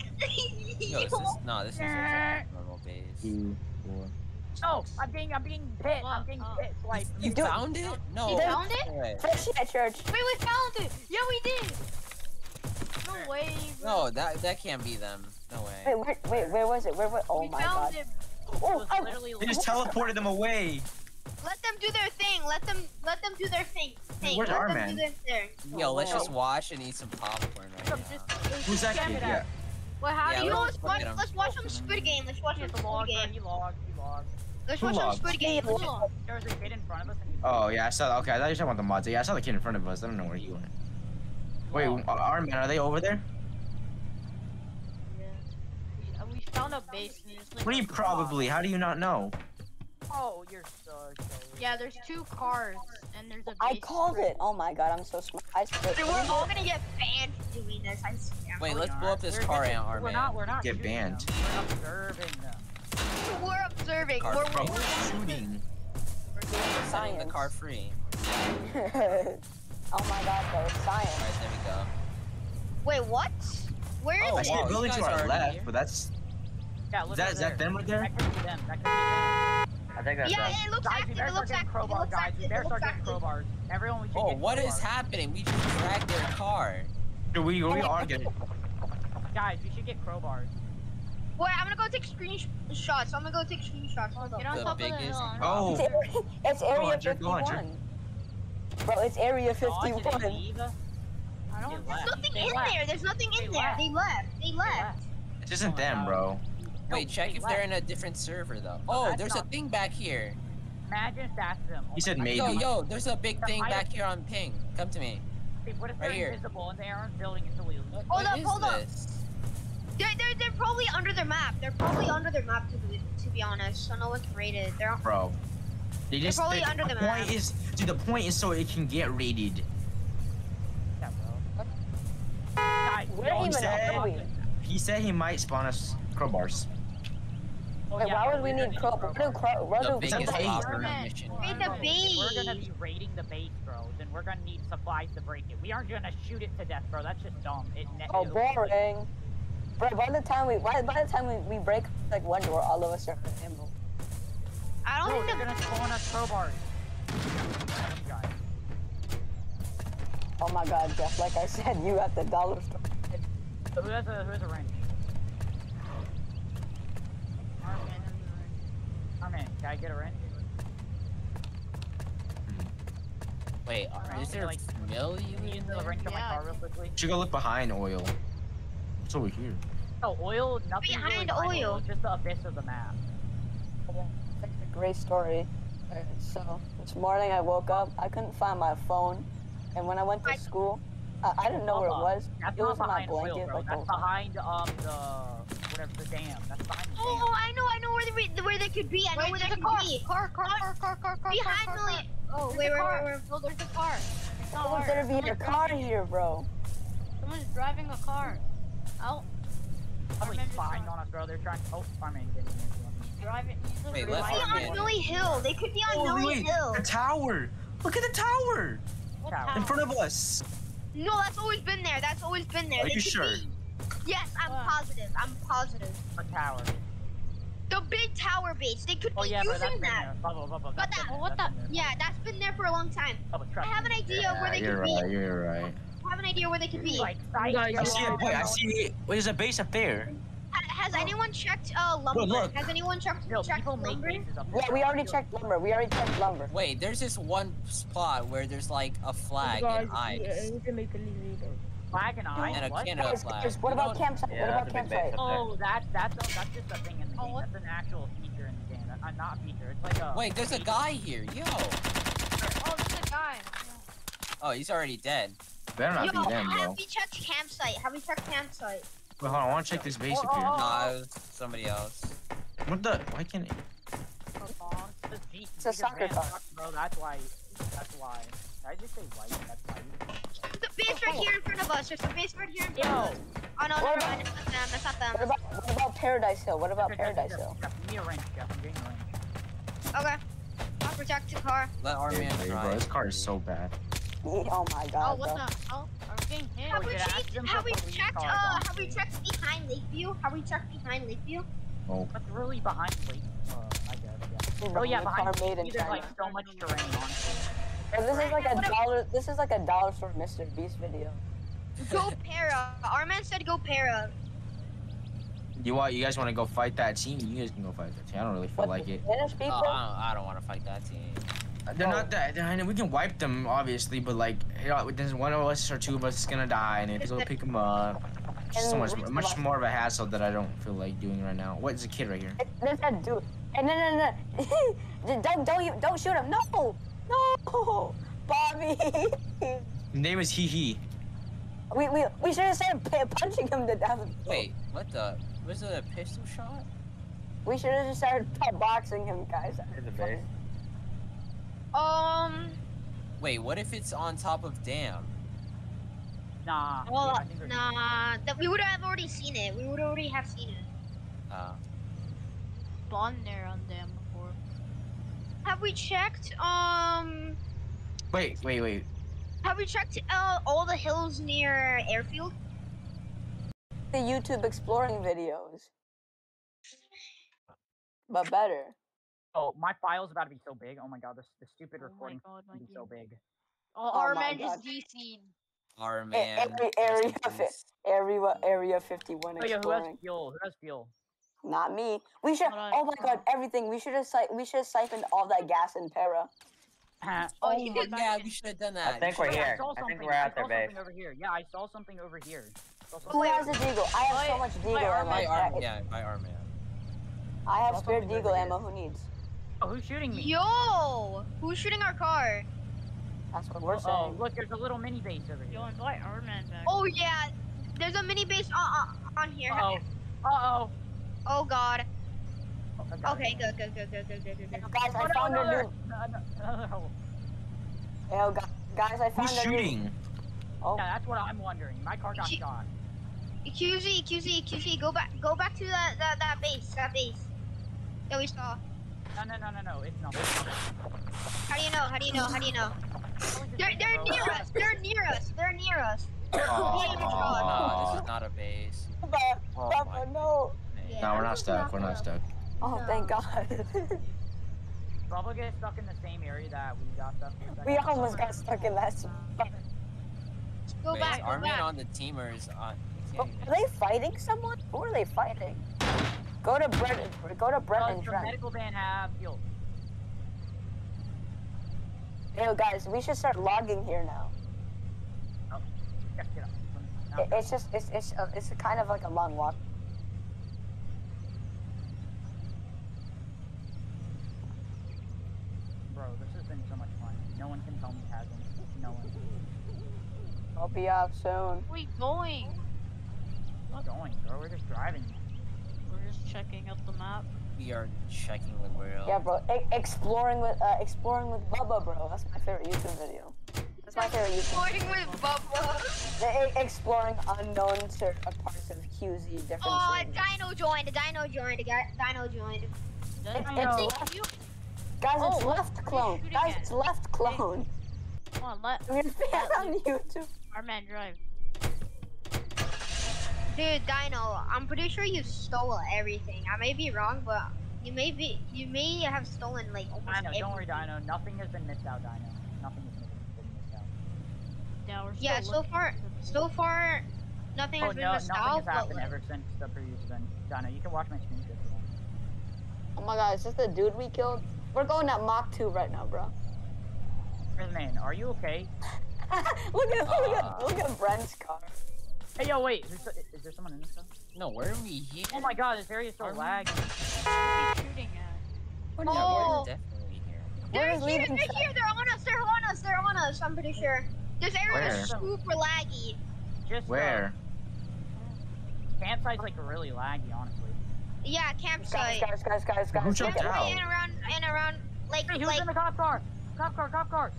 Speaker 6: Yo, this is no, this is a normal base.
Speaker 1: Two, four.
Speaker 5: No, I'm being, I'm being hit. I'm being
Speaker 10: Oh.
Speaker 5: hit. Like,
Speaker 6: You
Speaker 4: do-
Speaker 6: found it? No.
Speaker 2: You found it?
Speaker 6: no.
Speaker 4: Fresh at church.
Speaker 10: Wait, we found it. Yeah, we did. No way. bro.
Speaker 6: No, that that can't be them. No way.
Speaker 4: Wait, where, wait, where was it? Where was? Oh
Speaker 10: we
Speaker 4: my
Speaker 10: found
Speaker 4: god.
Speaker 10: it.
Speaker 5: it
Speaker 4: Oh, I.
Speaker 1: They just teleported them away.
Speaker 2: Let them do their thing. Let them let them do their thing. thing.
Speaker 1: Where's
Speaker 2: let
Speaker 1: our
Speaker 2: them
Speaker 1: man?
Speaker 2: do their thing.
Speaker 6: Yo, let's just watch and eat some popcorn right
Speaker 5: Some
Speaker 6: now.
Speaker 5: just, there's
Speaker 1: Who's that
Speaker 5: just
Speaker 1: kid? Yeah.
Speaker 5: out.
Speaker 2: Well, how
Speaker 6: Yeah,
Speaker 2: do you know?
Speaker 6: let's
Speaker 2: Let's watch. Let's watch some Squid Game. Let's watch
Speaker 5: He
Speaker 2: some Squid
Speaker 5: log.
Speaker 2: Game.
Speaker 5: He logged. He logged.
Speaker 2: Let's
Speaker 1: Who
Speaker 2: watch some
Speaker 1: logged?
Speaker 2: Squid Game. Let's.
Speaker 5: There was a kid in front of us
Speaker 1: Oh yeah, I saw. That. Okay, I thought you were talking about the mods. Yeah, I saw the kid in front of us. I don't know where he went. Wait,
Speaker 5: Oh.
Speaker 1: uh, our man, are they over there?
Speaker 10: Yeah. We, we found a base. And like
Speaker 1: What do you probably? How do you not know?
Speaker 5: Oh, you're so so.
Speaker 10: Yeah, there's two cars and there's a.
Speaker 4: I called
Speaker 10: for-
Speaker 4: it. Oh my god, I'm so smart. I.
Speaker 2: Dude, we're all gonna get banned for doing this. I swear.
Speaker 6: Wait,
Speaker 5: oh
Speaker 6: let's
Speaker 5: we
Speaker 6: blow up this
Speaker 5: We're
Speaker 6: car
Speaker 5: just-
Speaker 6: out,
Speaker 5: We're
Speaker 6: man.
Speaker 5: not. We're not
Speaker 1: Get banned.
Speaker 5: Them. We're observing them.
Speaker 2: We're observing.
Speaker 6: Car
Speaker 2: We're,
Speaker 6: free.
Speaker 2: we're,
Speaker 1: Bro, shooting.
Speaker 6: We're setting the car free.
Speaker 4: oh my god, bro, it's science.
Speaker 6: Alright, there we go.
Speaker 2: wait, what? Where oh, is
Speaker 6: Oh,
Speaker 1: I
Speaker 2: it?
Speaker 1: see a building to our left,
Speaker 6: here?
Speaker 1: but that's
Speaker 5: Yeah,
Speaker 1: is
Speaker 5: look
Speaker 1: that
Speaker 5: over
Speaker 1: that them right there?
Speaker 5: That could be them. That could be them.
Speaker 8: I think that's
Speaker 2: Yeah,
Speaker 8: us.
Speaker 2: it looks
Speaker 5: Guys, we
Speaker 2: active.
Speaker 5: better
Speaker 2: It
Speaker 5: start
Speaker 2: looks
Speaker 5: getting
Speaker 2: active. It looks
Speaker 5: guys.
Speaker 2: active.
Speaker 5: We better start getting crowbars. Everyone, we should
Speaker 6: Oh,
Speaker 5: get
Speaker 6: what is
Speaker 5: crowbars.
Speaker 6: happening? We just dragged their car.
Speaker 1: Dude, we we oh. are getting.
Speaker 5: Guys, we should get crowbars.
Speaker 2: Wait, I'm gonna go take screenshots. I'm gonna go take screenshots. Hold
Speaker 10: Get on
Speaker 6: The
Speaker 10: top of the hill.
Speaker 1: Oh.
Speaker 4: It's, area, it's area
Speaker 1: Hunter, go, Hunter.
Speaker 4: 51. Bro, it's area
Speaker 5: Oh, did they
Speaker 4: 51.
Speaker 5: leave?
Speaker 10: I don't.
Speaker 5: They
Speaker 2: There's nothing
Speaker 5: They
Speaker 2: in
Speaker 5: left.
Speaker 2: there. There's nothing
Speaker 5: They
Speaker 2: in there.
Speaker 5: left.
Speaker 2: They left. They
Speaker 5: They
Speaker 2: left.
Speaker 5: left.
Speaker 1: This isn't them, oh bro.
Speaker 6: Wait, check
Speaker 5: they
Speaker 6: if they're in a different server though.
Speaker 5: No,
Speaker 6: Oh, there's a thing back here.
Speaker 5: Imagine if that's them. Oh
Speaker 1: He said
Speaker 5: God.
Speaker 1: maybe.
Speaker 6: Yo, yo, there's a big
Speaker 5: The
Speaker 6: thing back here on ping. Come to me.
Speaker 5: Hey, What if
Speaker 6: Right
Speaker 5: they're
Speaker 6: here.
Speaker 5: invisible and they aren't building into wheels?
Speaker 6: What,
Speaker 2: Hold
Speaker 6: what
Speaker 2: up,
Speaker 6: is
Speaker 2: hold up. They're, they're, they're probably under their map. They're probably under their map to be, to be honest. So no one's rated. They're
Speaker 1: Bro. They just
Speaker 2: probably
Speaker 1: the,
Speaker 2: under
Speaker 1: the
Speaker 2: the
Speaker 1: point
Speaker 2: map.
Speaker 1: is dude, the point is so it can get rated.
Speaker 5: Yeah, bro. Guys,
Speaker 4: Where even
Speaker 1: said-
Speaker 4: are we?
Speaker 1: He said he might spawn us crowbars.
Speaker 5: Oh,
Speaker 4: Wait,
Speaker 5: yeah,
Speaker 4: why would we
Speaker 5: we're gonna
Speaker 4: need crow? What do crow? What
Speaker 6: The
Speaker 4: do
Speaker 6: biggest
Speaker 1: the base.
Speaker 6: opera
Speaker 10: Herman.
Speaker 2: the
Speaker 5: Bro, if We're gonna be raiding the base, bro. Then we're gonna need supplies to break it. We aren't gonna shoot it to death, bro. That's just dumb. It,
Speaker 4: Oh,
Speaker 5: it'll be like-
Speaker 4: boring. Bro, by the time we by, by the time we, we break like one door, all of us are ammo.
Speaker 2: I don't
Speaker 5: Bro,
Speaker 2: think
Speaker 5: they're gonna spawn us crowbars. Guys.
Speaker 4: Oh my god, Jeff, like I said, you at the dollar store.
Speaker 5: So who has a who has a wrench? Arman, can I get a wrench?
Speaker 6: Wait, uh,
Speaker 5: Alright,
Speaker 6: is there
Speaker 5: like,
Speaker 6: mill
Speaker 5: Can
Speaker 6: you
Speaker 5: you
Speaker 6: in
Speaker 5: use the wrench on my car real quickly?
Speaker 1: Should go look behind oil. What's over here?
Speaker 5: No, oil, nothing
Speaker 2: Behind
Speaker 5: behind
Speaker 2: oil.
Speaker 5: It's just the abyss of the map.
Speaker 4: It's a great story. Alright, So this morning I woke up, I couldn't find my phone, and when I went to
Speaker 2: I-
Speaker 4: school, I, I didn't know where it was.
Speaker 5: That's
Speaker 4: It
Speaker 5: not
Speaker 4: was in my
Speaker 5: behind oil,
Speaker 4: blanket.
Speaker 5: bro.
Speaker 4: Like,
Speaker 5: That's behind um the whatever the dam. That's behind the dam.
Speaker 2: Oh, I know, I know where they where they could be. I know
Speaker 10: Wait,
Speaker 2: where
Speaker 10: there's
Speaker 2: they
Speaker 10: a car.
Speaker 2: could be.
Speaker 10: Car, car, car, car, car, car,
Speaker 2: Behind
Speaker 10: car,
Speaker 2: the.
Speaker 10: car,
Speaker 2: Oh,
Speaker 10: There's
Speaker 2: wait,
Speaker 10: a
Speaker 2: wait, wait, wait.
Speaker 10: No, there's a car. It's not
Speaker 4: Oh,
Speaker 10: ours.
Speaker 4: there'd be a car
Speaker 10: driving-
Speaker 4: here, bro.
Speaker 10: Someone's driving a car. Out.
Speaker 5: Probably
Speaker 10: Arman
Speaker 5: spying on us, bro. They're trying. Oh, Arman didn't even
Speaker 10: Driving. He's
Speaker 6: Wait,
Speaker 10: literally
Speaker 2: They could be on Millie Hill. They could be on
Speaker 1: Oh
Speaker 2: Millie
Speaker 1: wait,
Speaker 2: Hill.
Speaker 1: the tower. Look at the tower
Speaker 10: What
Speaker 5: Tower.
Speaker 1: in front of us.
Speaker 2: No, that's always been there. That's always been there.
Speaker 1: Are
Speaker 2: They
Speaker 1: you sure?
Speaker 2: be- Yes, I'm
Speaker 10: What?
Speaker 2: positive. I'm positive.
Speaker 5: A tower.
Speaker 2: The big tower base. They could
Speaker 5: Oh
Speaker 2: be
Speaker 5: yeah, bro.
Speaker 2: using
Speaker 5: That's been
Speaker 2: that.
Speaker 5: there. Bubble, bubble.
Speaker 2: But
Speaker 5: That's
Speaker 2: that-
Speaker 5: been
Speaker 10: what
Speaker 5: that's
Speaker 10: the-
Speaker 2: Yeah, that's been there for a long time.
Speaker 5: Bubble,
Speaker 2: I have an idea where
Speaker 1: Yeah,
Speaker 2: they
Speaker 1: you're
Speaker 2: could be.
Speaker 1: right. You're right.
Speaker 2: I have an idea where they could be.
Speaker 5: Like, sight,
Speaker 8: guys-
Speaker 1: I see
Speaker 5: yo,
Speaker 1: a wait. I see. Wait, there's a base up there.
Speaker 2: Has anyone checked uh lumber?
Speaker 1: look.
Speaker 2: Has anyone checked
Speaker 5: Yo,
Speaker 2: checked lumber?
Speaker 4: Yeah, we already checked lumber. We already checked lumber.
Speaker 6: Wait, there's this one spot where there's like a flag and eyes.
Speaker 5: Flag and eye.
Speaker 6: And a
Speaker 5: what?
Speaker 6: Canada
Speaker 4: Guys,
Speaker 6: flag.
Speaker 4: guys, what
Speaker 6: You
Speaker 4: about campsite?
Speaker 8: Yeah,
Speaker 4: what about
Speaker 8: that's a big base
Speaker 4: campsite?
Speaker 5: Oh, that's that's a, that's just a thing in the
Speaker 10: Oh,
Speaker 5: game.
Speaker 10: what?
Speaker 5: That's an actual feature in the game. That, uh, not feature. It's like a.
Speaker 6: Wait, there's a guy here. Yo.
Speaker 10: Oh, there's a guy.
Speaker 6: Oh, he's already dead.
Speaker 1: Better not
Speaker 2: Yo,
Speaker 1: be them, bro.
Speaker 2: have we checked campsite? Have we checked campsite?
Speaker 1: Wait, hold on. I want to check this base
Speaker 5: Oh,
Speaker 1: up here.
Speaker 5: oh,
Speaker 6: Nah, it somebody else.
Speaker 1: What the? Why can't it?
Speaker 5: It's a, G-
Speaker 4: It's a soccer
Speaker 5: Van
Speaker 4: car.
Speaker 5: sucks, Bro, that's why. That's why. Did I just say white? That's why.
Speaker 2: There's a base right here in front of us. There's a base right here in front
Speaker 5: Yo.
Speaker 2: of us. Oh no, never mind. It's not them. It's not
Speaker 4: What
Speaker 2: them.
Speaker 4: about what about Paradise Hill? What about
Speaker 5: Jeff,
Speaker 4: Paradise
Speaker 5: Jeff,
Speaker 4: Hill?
Speaker 5: Jeff, give me a wrench, Jeff. I'm getting a wrench.
Speaker 2: Okay. I'll protect the car.
Speaker 6: Let our man
Speaker 1: hey,
Speaker 6: try.
Speaker 1: bro, this car is so bad.
Speaker 4: Oh my
Speaker 10: Oh,
Speaker 4: god,
Speaker 10: what
Speaker 4: bro.
Speaker 10: the hell? Are we getting hit?
Speaker 2: Have
Speaker 5: we
Speaker 2: we
Speaker 5: could ask
Speaker 2: checked? Have we checked? Uh, have we checked behind Lakeview? Have we checked behind Lakeview?
Speaker 1: Oh,
Speaker 5: That's really behind Lake. Uh, I guess. Yeah. Oh yeah, behind
Speaker 4: car made in
Speaker 5: Lake, there's like so much terrain, honestly.
Speaker 4: Bro, this is like a dollar. This is like a dollar store Mr. Beast video.
Speaker 2: Go para. Our man said go para.
Speaker 1: You want? You guys want to go fight that team? You guys can go fight that team. I don't really feel like it.
Speaker 4: Finish
Speaker 6: Oh,
Speaker 4: people?
Speaker 6: I don't, don't want to fight that team.
Speaker 1: Uh, they're not that. I know we can wipe them, obviously, but like, you know, there's one of us or two of us is gonna die, and if you go pick them up, it's just so much, much more of a hassle that I don't feel like doing right now. What is a kid right here?
Speaker 4: There's that dude. And no, no, no. don't, don't, you, don't shoot him. No, no, Bobby.
Speaker 1: His name is Hee Hee.
Speaker 4: we, we, we should have started punching him to death.
Speaker 6: Wait, what the? Was it a pistol shot?
Speaker 4: We should have just started boxing him, guys.
Speaker 8: Here's a base.
Speaker 2: Um.
Speaker 6: Wait, what if it's on top of dam?
Speaker 5: Nah.
Speaker 2: Well,
Speaker 5: I
Speaker 2: nah. That we would have already seen it. We would already have seen it.
Speaker 6: Uh,
Speaker 10: Spawned there on them before.
Speaker 2: Have we checked? Um.
Speaker 1: Wait, wait, wait.
Speaker 2: Have we checked uh, all the hills near airfield?
Speaker 4: The YouTube exploring videos. But better.
Speaker 5: Oh, my file's about to be so big. Oh my god, this the stupid
Speaker 10: Oh my
Speaker 5: recording
Speaker 10: god,
Speaker 5: is be so big.
Speaker 10: Oh,
Speaker 4: Oh
Speaker 10: our
Speaker 4: my
Speaker 10: man is
Speaker 4: God.
Speaker 10: DC'd.
Speaker 6: our
Speaker 4: A-
Speaker 6: man.
Speaker 4: every area
Speaker 6: in
Speaker 4: of it.
Speaker 6: peace.
Speaker 4: Area, area 51
Speaker 5: Oh yeah, who has fuel? Who has fuel?
Speaker 4: Not me. We should. Oh my god, everything. We should have. Si- we should have siphoned all that gas in Para.
Speaker 5: oh,
Speaker 10: Oh,
Speaker 6: Oh my
Speaker 10: did
Speaker 6: yeah,
Speaker 10: back
Speaker 6: we should have done that.
Speaker 8: I think
Speaker 6: We
Speaker 8: we're
Speaker 6: should've-
Speaker 5: I
Speaker 8: here.
Speaker 5: saw
Speaker 8: I think
Speaker 5: something.
Speaker 8: we're at
Speaker 5: I
Speaker 8: their
Speaker 5: saw over here. Yeah, I saw something over here. Saw
Speaker 4: Who has a deagle? I have so much deagle
Speaker 5: wait,
Speaker 4: ammo.
Speaker 6: By
Speaker 5: Wait,
Speaker 6: our, yeah, by our man.
Speaker 4: I have spare
Speaker 5: something over
Speaker 4: deagle ammo. Who needs?
Speaker 5: Oh, who's shooting me?
Speaker 2: Yo, who's shooting our car?
Speaker 4: That's what we're
Speaker 5: Oh,
Speaker 4: saying.
Speaker 5: look, there's a little mini base over here.
Speaker 10: Yo,
Speaker 5: here.
Speaker 10: invite our man back.
Speaker 2: Oh yeah, there's a mini base on on, on here.
Speaker 5: Uh oh. Oh
Speaker 2: god.
Speaker 5: Oh,
Speaker 2: okay, go, go, go, go, go, go, go, Now,
Speaker 4: guys, I found a
Speaker 5: loot. Another hole.
Speaker 4: Yo, guys, I found
Speaker 1: Who's
Speaker 4: a
Speaker 1: shooting? Loot.
Speaker 4: Oh.
Speaker 5: Yeah, that's what I'm wondering. My car got
Speaker 2: Q
Speaker 5: shot.
Speaker 2: QZ, QZ, QZ, go back, go back to that that, that base, that base that we saw.
Speaker 5: No, no, no, no, no, it's not.
Speaker 2: How do you know? How do you know? How do you know? they're they're near us. They're near us. They're near us.
Speaker 1: Oh,
Speaker 6: oh, this is not a base.
Speaker 4: Papa,
Speaker 6: oh,
Speaker 4: Papa, no
Speaker 6: man.
Speaker 1: No, we're not stuck. We're not stuck.
Speaker 4: Oh, thank God.
Speaker 5: Probably get stuck in the same area that we got stuck in.
Speaker 4: we almost got stuck in that spot.
Speaker 2: Go
Speaker 6: Wait,
Speaker 2: back.
Speaker 6: is our
Speaker 2: Go
Speaker 6: man
Speaker 2: back.
Speaker 6: on the teamers on.
Speaker 4: Oh, are they fighting someone? Who are they fighting? Go to Brett. Go to Brett
Speaker 5: Does
Speaker 4: and
Speaker 5: the
Speaker 4: Trent.
Speaker 5: medical van have fuel?
Speaker 4: Yo, guys, we should start logging here now.
Speaker 5: Get, get up.
Speaker 4: It, it's just, it's, it's, uh, it's kind of like a long walk.
Speaker 5: Bro, this has been so much fun. No one can tell me it hasn't. No one.
Speaker 4: I'll be up soon.
Speaker 10: Where we going?
Speaker 5: Not going, bro. We're just driving.
Speaker 10: We're just checking out the map.
Speaker 6: We are checking the world.
Speaker 4: Yeah, bro. E- exploring with, uh, exploring with Bubba, bro. That's my favorite YouTube video. That's my favorite YouTube.
Speaker 2: Exploring with Bubba.
Speaker 4: The, e- exploring unknown cer- uh, parts of QZ, different
Speaker 2: Oh,
Speaker 4: servers.
Speaker 2: Dino joined. Dino joined. Dino joined.
Speaker 10: Then
Speaker 5: I
Speaker 10: I you.
Speaker 4: Guys, it's
Speaker 10: Oh, what-
Speaker 4: left
Speaker 10: what are you
Speaker 4: clone. Guys,
Speaker 10: at?
Speaker 4: it's left clone.
Speaker 10: Come on, let
Speaker 4: We're fan on YouTube.
Speaker 10: Our man drive.
Speaker 2: Dude, Dino, I'm pretty sure you stole everything. I may be wrong, but you may be, you may have stolen like almost
Speaker 5: Dino,
Speaker 2: everything.
Speaker 5: don't worry, Dino. Nothing has been missed out, Dino. Nothing has been missed out.
Speaker 10: Yeah, we're
Speaker 2: Yeah, so far, so far, nothing
Speaker 5: Oh
Speaker 2: has been
Speaker 5: no,
Speaker 2: missed
Speaker 5: nothing
Speaker 2: out.
Speaker 5: has happened
Speaker 2: like,
Speaker 5: ever since the previous event. Dino, you can watch my screen if you want.
Speaker 4: Oh my god, is this the dude we killed? We're going at Mach 2 right now, bro.
Speaker 5: Where's man? Are you okay?
Speaker 4: look at look
Speaker 6: Ah.
Speaker 4: at look at Brent's car.
Speaker 5: Hey, yo, wait. Is there, is there someone in this car?
Speaker 6: No, where are we here?
Speaker 5: Oh my god, this area is so
Speaker 6: Are we-
Speaker 10: What are you shooting at?
Speaker 6: We're,
Speaker 2: Oh.
Speaker 6: we're definitely here.
Speaker 2: they're here, they're here, they're on us, they're on us, they're on us. I'm pretty sure. This area is super laggy.
Speaker 5: Just uh,
Speaker 1: Where?
Speaker 5: campsite's like really laggy, honestly.
Speaker 2: Yeah,
Speaker 4: Guys,
Speaker 2: campsite.
Speaker 4: guys, guys, guys,
Speaker 1: Who
Speaker 4: guys.
Speaker 1: jumped
Speaker 4: guys.
Speaker 1: out?
Speaker 2: Campsite and around and around like
Speaker 5: Hey, who's
Speaker 2: like
Speaker 5: in the cop car? Cop car, cop car.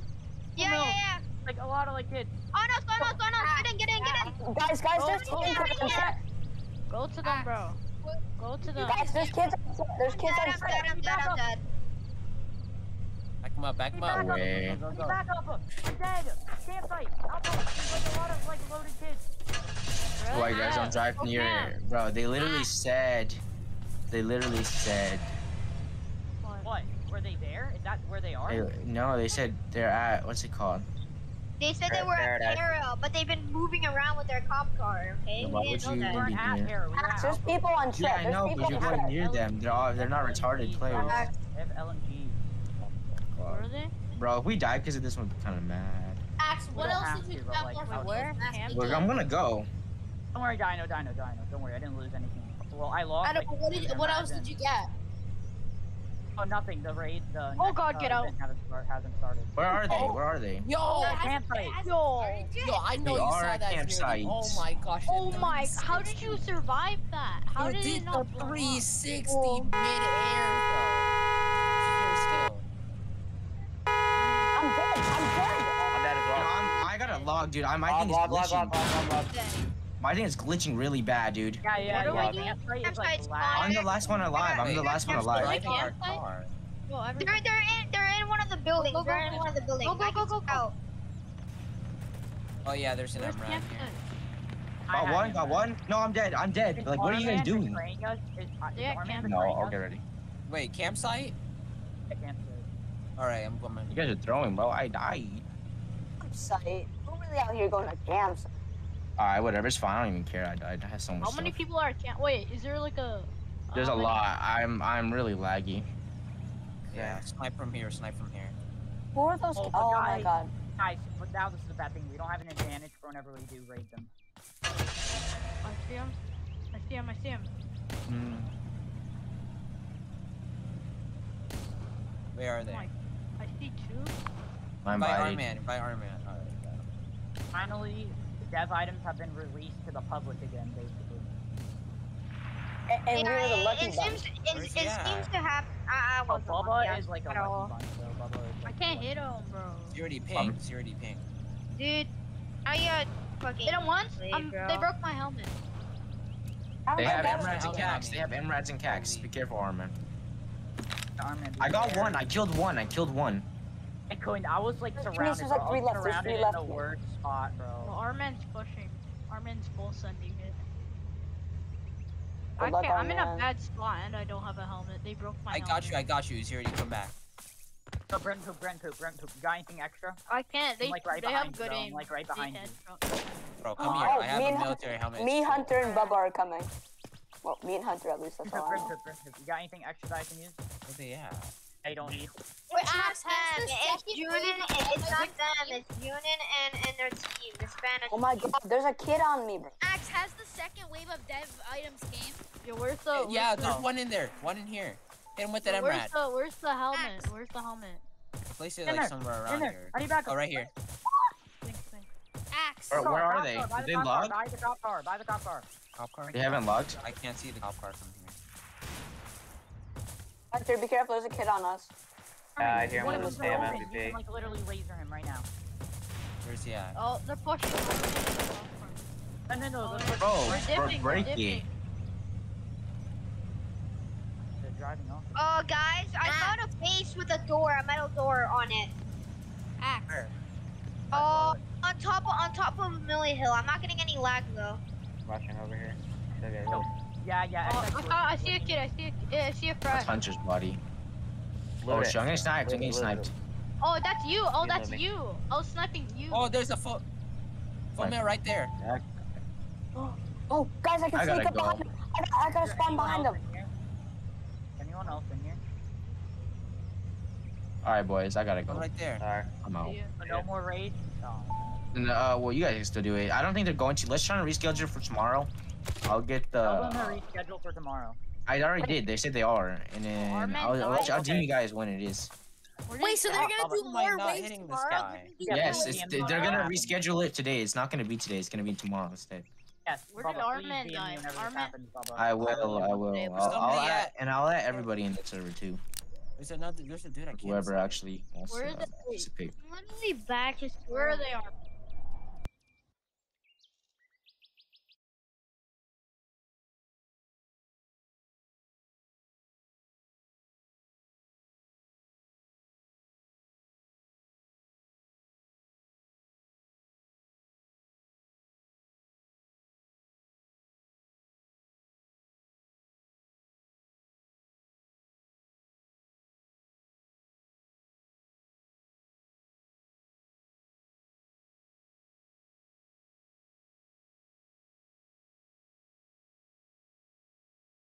Speaker 2: yeah,
Speaker 5: no.
Speaker 2: yeah, yeah.
Speaker 5: Like a lot of like kids.
Speaker 2: On us, on us, on us. Get in, get in, get in.
Speaker 4: Guys, guys,
Speaker 5: Oh,
Speaker 4: there's
Speaker 5: oh,
Speaker 4: kids
Speaker 2: yeah,
Speaker 4: on set.
Speaker 10: Go to them, bro. Go to them.
Speaker 4: Guys, there's kids on set. There's kids on
Speaker 2: I'm
Speaker 4: set.
Speaker 2: I'm dead, I'm dead.
Speaker 6: Back him up, back him
Speaker 5: Back
Speaker 6: up.
Speaker 5: up.
Speaker 6: Go, go,
Speaker 5: back up. I'm dead. Campsite. Alpha. There's like a lot of like loaded kids.
Speaker 1: Why you guys don't drive near it? Bro, they literally ah. said, they literally said,
Speaker 5: What? Were they there? Is that where they are?
Speaker 1: they, no, they said they're at, what's it called?
Speaker 2: They said they were at
Speaker 8: Paradise.
Speaker 2: But they've been moving around with their cop car. Okay, we
Speaker 1: why
Speaker 2: didn't
Speaker 1: would
Speaker 2: know
Speaker 1: you
Speaker 2: that.
Speaker 5: We're
Speaker 1: be
Speaker 5: at
Speaker 1: here?
Speaker 5: here. We were
Speaker 4: There's people on
Speaker 1: Yeah. I know,
Speaker 4: people
Speaker 1: but you're
Speaker 4: on
Speaker 1: going near them. They're all, they're not retarded players.
Speaker 5: They have LMG.
Speaker 7: Were they?
Speaker 1: Bro, if we die because of this, I'm kind of mad.
Speaker 7: Axe, what else did you
Speaker 5: to, but,
Speaker 7: have
Speaker 5: like,
Speaker 7: left
Speaker 5: how-
Speaker 10: where?
Speaker 7: Ask
Speaker 10: Camp?
Speaker 7: me
Speaker 1: Look. I'm gonna go.
Speaker 5: Don't worry, Dino, Dino, Dino. Don't worry, I didn't lose anything. Well, I lost.
Speaker 7: I don't,
Speaker 5: like,
Speaker 7: what, did, what else did you get?
Speaker 5: Oh, nothing. The raid. The
Speaker 2: Oh
Speaker 5: next,
Speaker 2: God,
Speaker 5: uh,
Speaker 2: get out.
Speaker 5: Hasn't, start, hasn't started.
Speaker 1: Where are they? Where are they?
Speaker 6: Yo,
Speaker 5: Oh,
Speaker 7: Hasn't-
Speaker 5: campsite.
Speaker 2: Yo.
Speaker 6: yo, I know
Speaker 1: We
Speaker 6: you
Speaker 1: are
Speaker 6: saw that.
Speaker 1: campsites.
Speaker 6: Fury. Oh my gosh.
Speaker 2: Oh my! How did you survive that? How
Speaker 6: You
Speaker 2: did
Speaker 6: did
Speaker 2: it not
Speaker 6: the
Speaker 2: blow up?
Speaker 6: 360
Speaker 2: Oh.
Speaker 6: mid-air though.
Speaker 4: I'm dead. I'm dead.
Speaker 8: I'm dead as
Speaker 1: Dude,
Speaker 8: well.
Speaker 1: I'm, I got a log, dude. I, my
Speaker 8: Log,
Speaker 1: thing is
Speaker 8: log, log,
Speaker 1: glitching.
Speaker 8: log, log, log, log.
Speaker 1: My thing is glitching really bad, dude.
Speaker 5: Yeah, yeah,
Speaker 2: What
Speaker 5: yeah.
Speaker 2: do we do?
Speaker 5: Campsite like.
Speaker 1: I'm the last one alive. I'm the last one alive.
Speaker 6: Driving our
Speaker 7: campsite?
Speaker 6: car.
Speaker 7: Go.
Speaker 2: They're they're in they're in one of the buildings.
Speaker 7: Go, go,
Speaker 2: they're
Speaker 7: go.
Speaker 2: in one of the buildings.
Speaker 7: Go, go, go, go, go.
Speaker 6: Oh yeah, there's an
Speaker 7: Where's
Speaker 6: MRAD
Speaker 7: campsite?
Speaker 6: here.
Speaker 5: I
Speaker 1: Got one, got one. No, I'm dead. I'm dead. Like, what are you guys doing?
Speaker 5: us? Is- uh, is
Speaker 7: Yeah,
Speaker 1: No,
Speaker 5: betraying
Speaker 1: I'll
Speaker 5: us?
Speaker 1: get ready.
Speaker 6: Wait, campsite?
Speaker 5: I can't.
Speaker 6: All right, I'm coming.
Speaker 1: You guys are throwing, bro. I died.
Speaker 4: Campsite. Who really out here going to campsite?
Speaker 1: Alright, whatever. It's fine. I don't even care. I died. I have so much
Speaker 7: How many people are at camp? Wait, is there like a?
Speaker 1: There's
Speaker 7: how
Speaker 1: a lot. I'm I'm really laggy.
Speaker 6: Yeah, snipe from here, snipe from here.
Speaker 4: Who are those?
Speaker 5: Oh,
Speaker 4: Oh,
Speaker 5: but
Speaker 4: my god.
Speaker 5: Guys, but now this is the bad thing. We don't have an advantage for whenever we do raid them.
Speaker 7: I see him. I see him. I see him.
Speaker 1: Mm.
Speaker 6: Where are they?
Speaker 7: my- I see two.
Speaker 1: My
Speaker 6: By
Speaker 1: body.
Speaker 6: Arman, by Arman. All right, got.
Speaker 5: Finally, dev items have been released to the public again, basically.
Speaker 4: And, and we were the lucky
Speaker 2: it
Speaker 4: ones.
Speaker 2: seems it, it
Speaker 6: he at?
Speaker 2: seems to have. I, I
Speaker 5: Oh,
Speaker 2: wasn't
Speaker 5: Bubba
Speaker 2: lucky
Speaker 5: is like a lucky bunch, so Bubba is
Speaker 7: I
Speaker 5: like
Speaker 7: can't
Speaker 5: the
Speaker 7: hit
Speaker 5: lucky
Speaker 7: him, bro.
Speaker 6: Zero ping,
Speaker 1: Um,
Speaker 6: zero ping.
Speaker 2: Dude, how you fucking?
Speaker 7: Hit him once.
Speaker 2: Wait,
Speaker 7: Um, they broke my helmet.
Speaker 1: They have
Speaker 4: dead?
Speaker 1: MRADs and
Speaker 6: Okay.
Speaker 1: cax. They have MRADs and cax. Be careful, Arman.
Speaker 5: Arman.
Speaker 1: I got
Speaker 5: there.
Speaker 1: one. I killed one. I killed one.
Speaker 5: I couldn't. I was like
Speaker 4: There's
Speaker 5: surrounded.
Speaker 4: like
Speaker 5: bro.
Speaker 4: three
Speaker 5: I was
Speaker 4: left, there's
Speaker 5: surrounded
Speaker 4: three
Speaker 5: in
Speaker 4: left,
Speaker 5: the
Speaker 4: man.
Speaker 5: worst spot,
Speaker 7: Well,
Speaker 5: bro.
Speaker 7: Arman's pushing. Arman's full sending it.
Speaker 4: Good
Speaker 7: I can't. I'm in a bad spot and I don't have a helmet. They broke my
Speaker 6: I
Speaker 7: helmet.
Speaker 6: got you, I got you. Zero, you come back.
Speaker 5: So Brent poop, Brent poop, Brent poop. You got anything extra?
Speaker 7: I can't. They,
Speaker 5: I'm, like, right
Speaker 7: they
Speaker 5: behind
Speaker 7: have
Speaker 5: you,
Speaker 7: good.
Speaker 5: I'm,
Speaker 7: aim.
Speaker 5: like, right behind you.
Speaker 6: Bro, come
Speaker 4: Oh,
Speaker 6: here. I have
Speaker 4: me
Speaker 6: a
Speaker 4: and
Speaker 6: military helmet.
Speaker 4: Me, Hunter, and Bubba are coming. Well, me and Hunter at least. That's
Speaker 5: Brent
Speaker 4: all. I
Speaker 5: poop,
Speaker 4: know.
Speaker 5: Brent poop, Brent poop. You got anything extra that I can use?
Speaker 6: Where they at?
Speaker 5: I don't need.
Speaker 2: Wait,
Speaker 7: Axe
Speaker 2: it's
Speaker 7: has
Speaker 2: them.
Speaker 7: the
Speaker 2: It's
Speaker 7: second
Speaker 2: Junin.
Speaker 7: wave of
Speaker 2: and It's not them. It's Junin and and their team, the Spanish.
Speaker 4: Oh my god, there's a kid on me, bro.
Speaker 7: Axe has the second wave of dev items game. Yo, where's the?
Speaker 6: Uh, yeah,
Speaker 7: where's
Speaker 6: there's one in there. One in here. Hit him with that
Speaker 7: Where's
Speaker 6: MRAD.
Speaker 7: the Where's the helmet? Where's the helmet?
Speaker 6: Place it
Speaker 5: In
Speaker 6: like
Speaker 5: there,
Speaker 6: somewhere
Speaker 5: In
Speaker 6: around
Speaker 5: there.
Speaker 6: here.
Speaker 5: I need back
Speaker 6: Oh, right here.
Speaker 7: Thanks, thanks. Axe.
Speaker 1: Where, where are they? Did
Speaker 5: the
Speaker 1: they
Speaker 5: cop car,
Speaker 1: log?
Speaker 5: By the cop car. By the cop car.
Speaker 6: Cop car?
Speaker 1: They haven't logged.
Speaker 6: I can't see the cop car from here.
Speaker 4: Hunter, be careful, there's a kid on us.
Speaker 8: Yeah, I hear him
Speaker 5: One
Speaker 8: with
Speaker 5: of
Speaker 8: the
Speaker 5: them's
Speaker 8: same
Speaker 5: open. You can like literally laser him right now.
Speaker 6: Where's he at?
Speaker 7: Oh, they're pushing.
Speaker 5: No, no, no.
Speaker 7: Oh,
Speaker 5: They're,
Speaker 1: Bro,
Speaker 7: We're dipping. We're
Speaker 1: break it.
Speaker 7: dipping.
Speaker 5: they're driving off.
Speaker 2: Oh, guys, I
Speaker 7: Ah.
Speaker 2: found a base with a door, a metal door on it.
Speaker 7: Axe.
Speaker 6: Where?
Speaker 2: Oh, on top of on top of Millie Hill. I'm not getting any lag though.
Speaker 8: Watching over here. Okay,
Speaker 5: Yo, Yeah, yeah.
Speaker 7: Oh, I, saw, I see a kid. I see a, yeah, I see a
Speaker 1: That's
Speaker 7: fresh.
Speaker 1: Hunter's body.
Speaker 8: Loot
Speaker 1: Oh,
Speaker 8: it.
Speaker 1: shit, I'm getting sniped. I'm getting sniped.
Speaker 7: Oh, that's you. Oh, that's you. I was sniping you.
Speaker 6: Oh, there's a full. Full
Speaker 1: Right.
Speaker 6: man right there.
Speaker 4: Oh, oh, guys, I can
Speaker 1: I
Speaker 4: sneak up
Speaker 1: go.
Speaker 4: behind him. I, got- I gotta spawn behind
Speaker 5: else
Speaker 4: him.
Speaker 5: Anyone else in here?
Speaker 1: Alright, boys. I gotta go.
Speaker 6: right there.
Speaker 8: Sorry.
Speaker 1: I'm out.
Speaker 7: Yeah.
Speaker 5: No more raids? No.
Speaker 1: And, uh, well, you guys can still do it. I don't think they're going to. Let's try to reschedule for tomorrow. I'll get the.
Speaker 5: Tell them to reschedule for tomorrow.
Speaker 1: I already did. They said they are, and then
Speaker 7: Arman
Speaker 1: I'll, I'll. I'll tell
Speaker 5: Okay.
Speaker 1: you guys when it is.
Speaker 10: Wait, so they're gonna do
Speaker 5: how
Speaker 10: more
Speaker 6: not
Speaker 10: raids tomorrow?
Speaker 6: guy?
Speaker 10: They're gonna do
Speaker 5: Yeah,
Speaker 1: yes, it's,
Speaker 5: the
Speaker 1: they're gonna reschedule it today. It's not gonna be today. It's gonna be tomorrow instead.
Speaker 5: Yes,
Speaker 7: Where did
Speaker 5: Bubba,
Speaker 7: Arman
Speaker 5: please be in
Speaker 7: die?
Speaker 5: whenever
Speaker 7: Arman-
Speaker 5: happens,
Speaker 1: I will. I will. I'll,
Speaker 6: where's
Speaker 1: I'll add, and I'll let everybody in the server too.
Speaker 6: There's another. There's a dude I can't.
Speaker 1: Whoever
Speaker 6: see.
Speaker 1: actually wants
Speaker 7: Where
Speaker 1: to
Speaker 7: is
Speaker 1: uh,
Speaker 7: it?
Speaker 1: participate.
Speaker 2: I'm literally back. Just
Speaker 7: Where they are.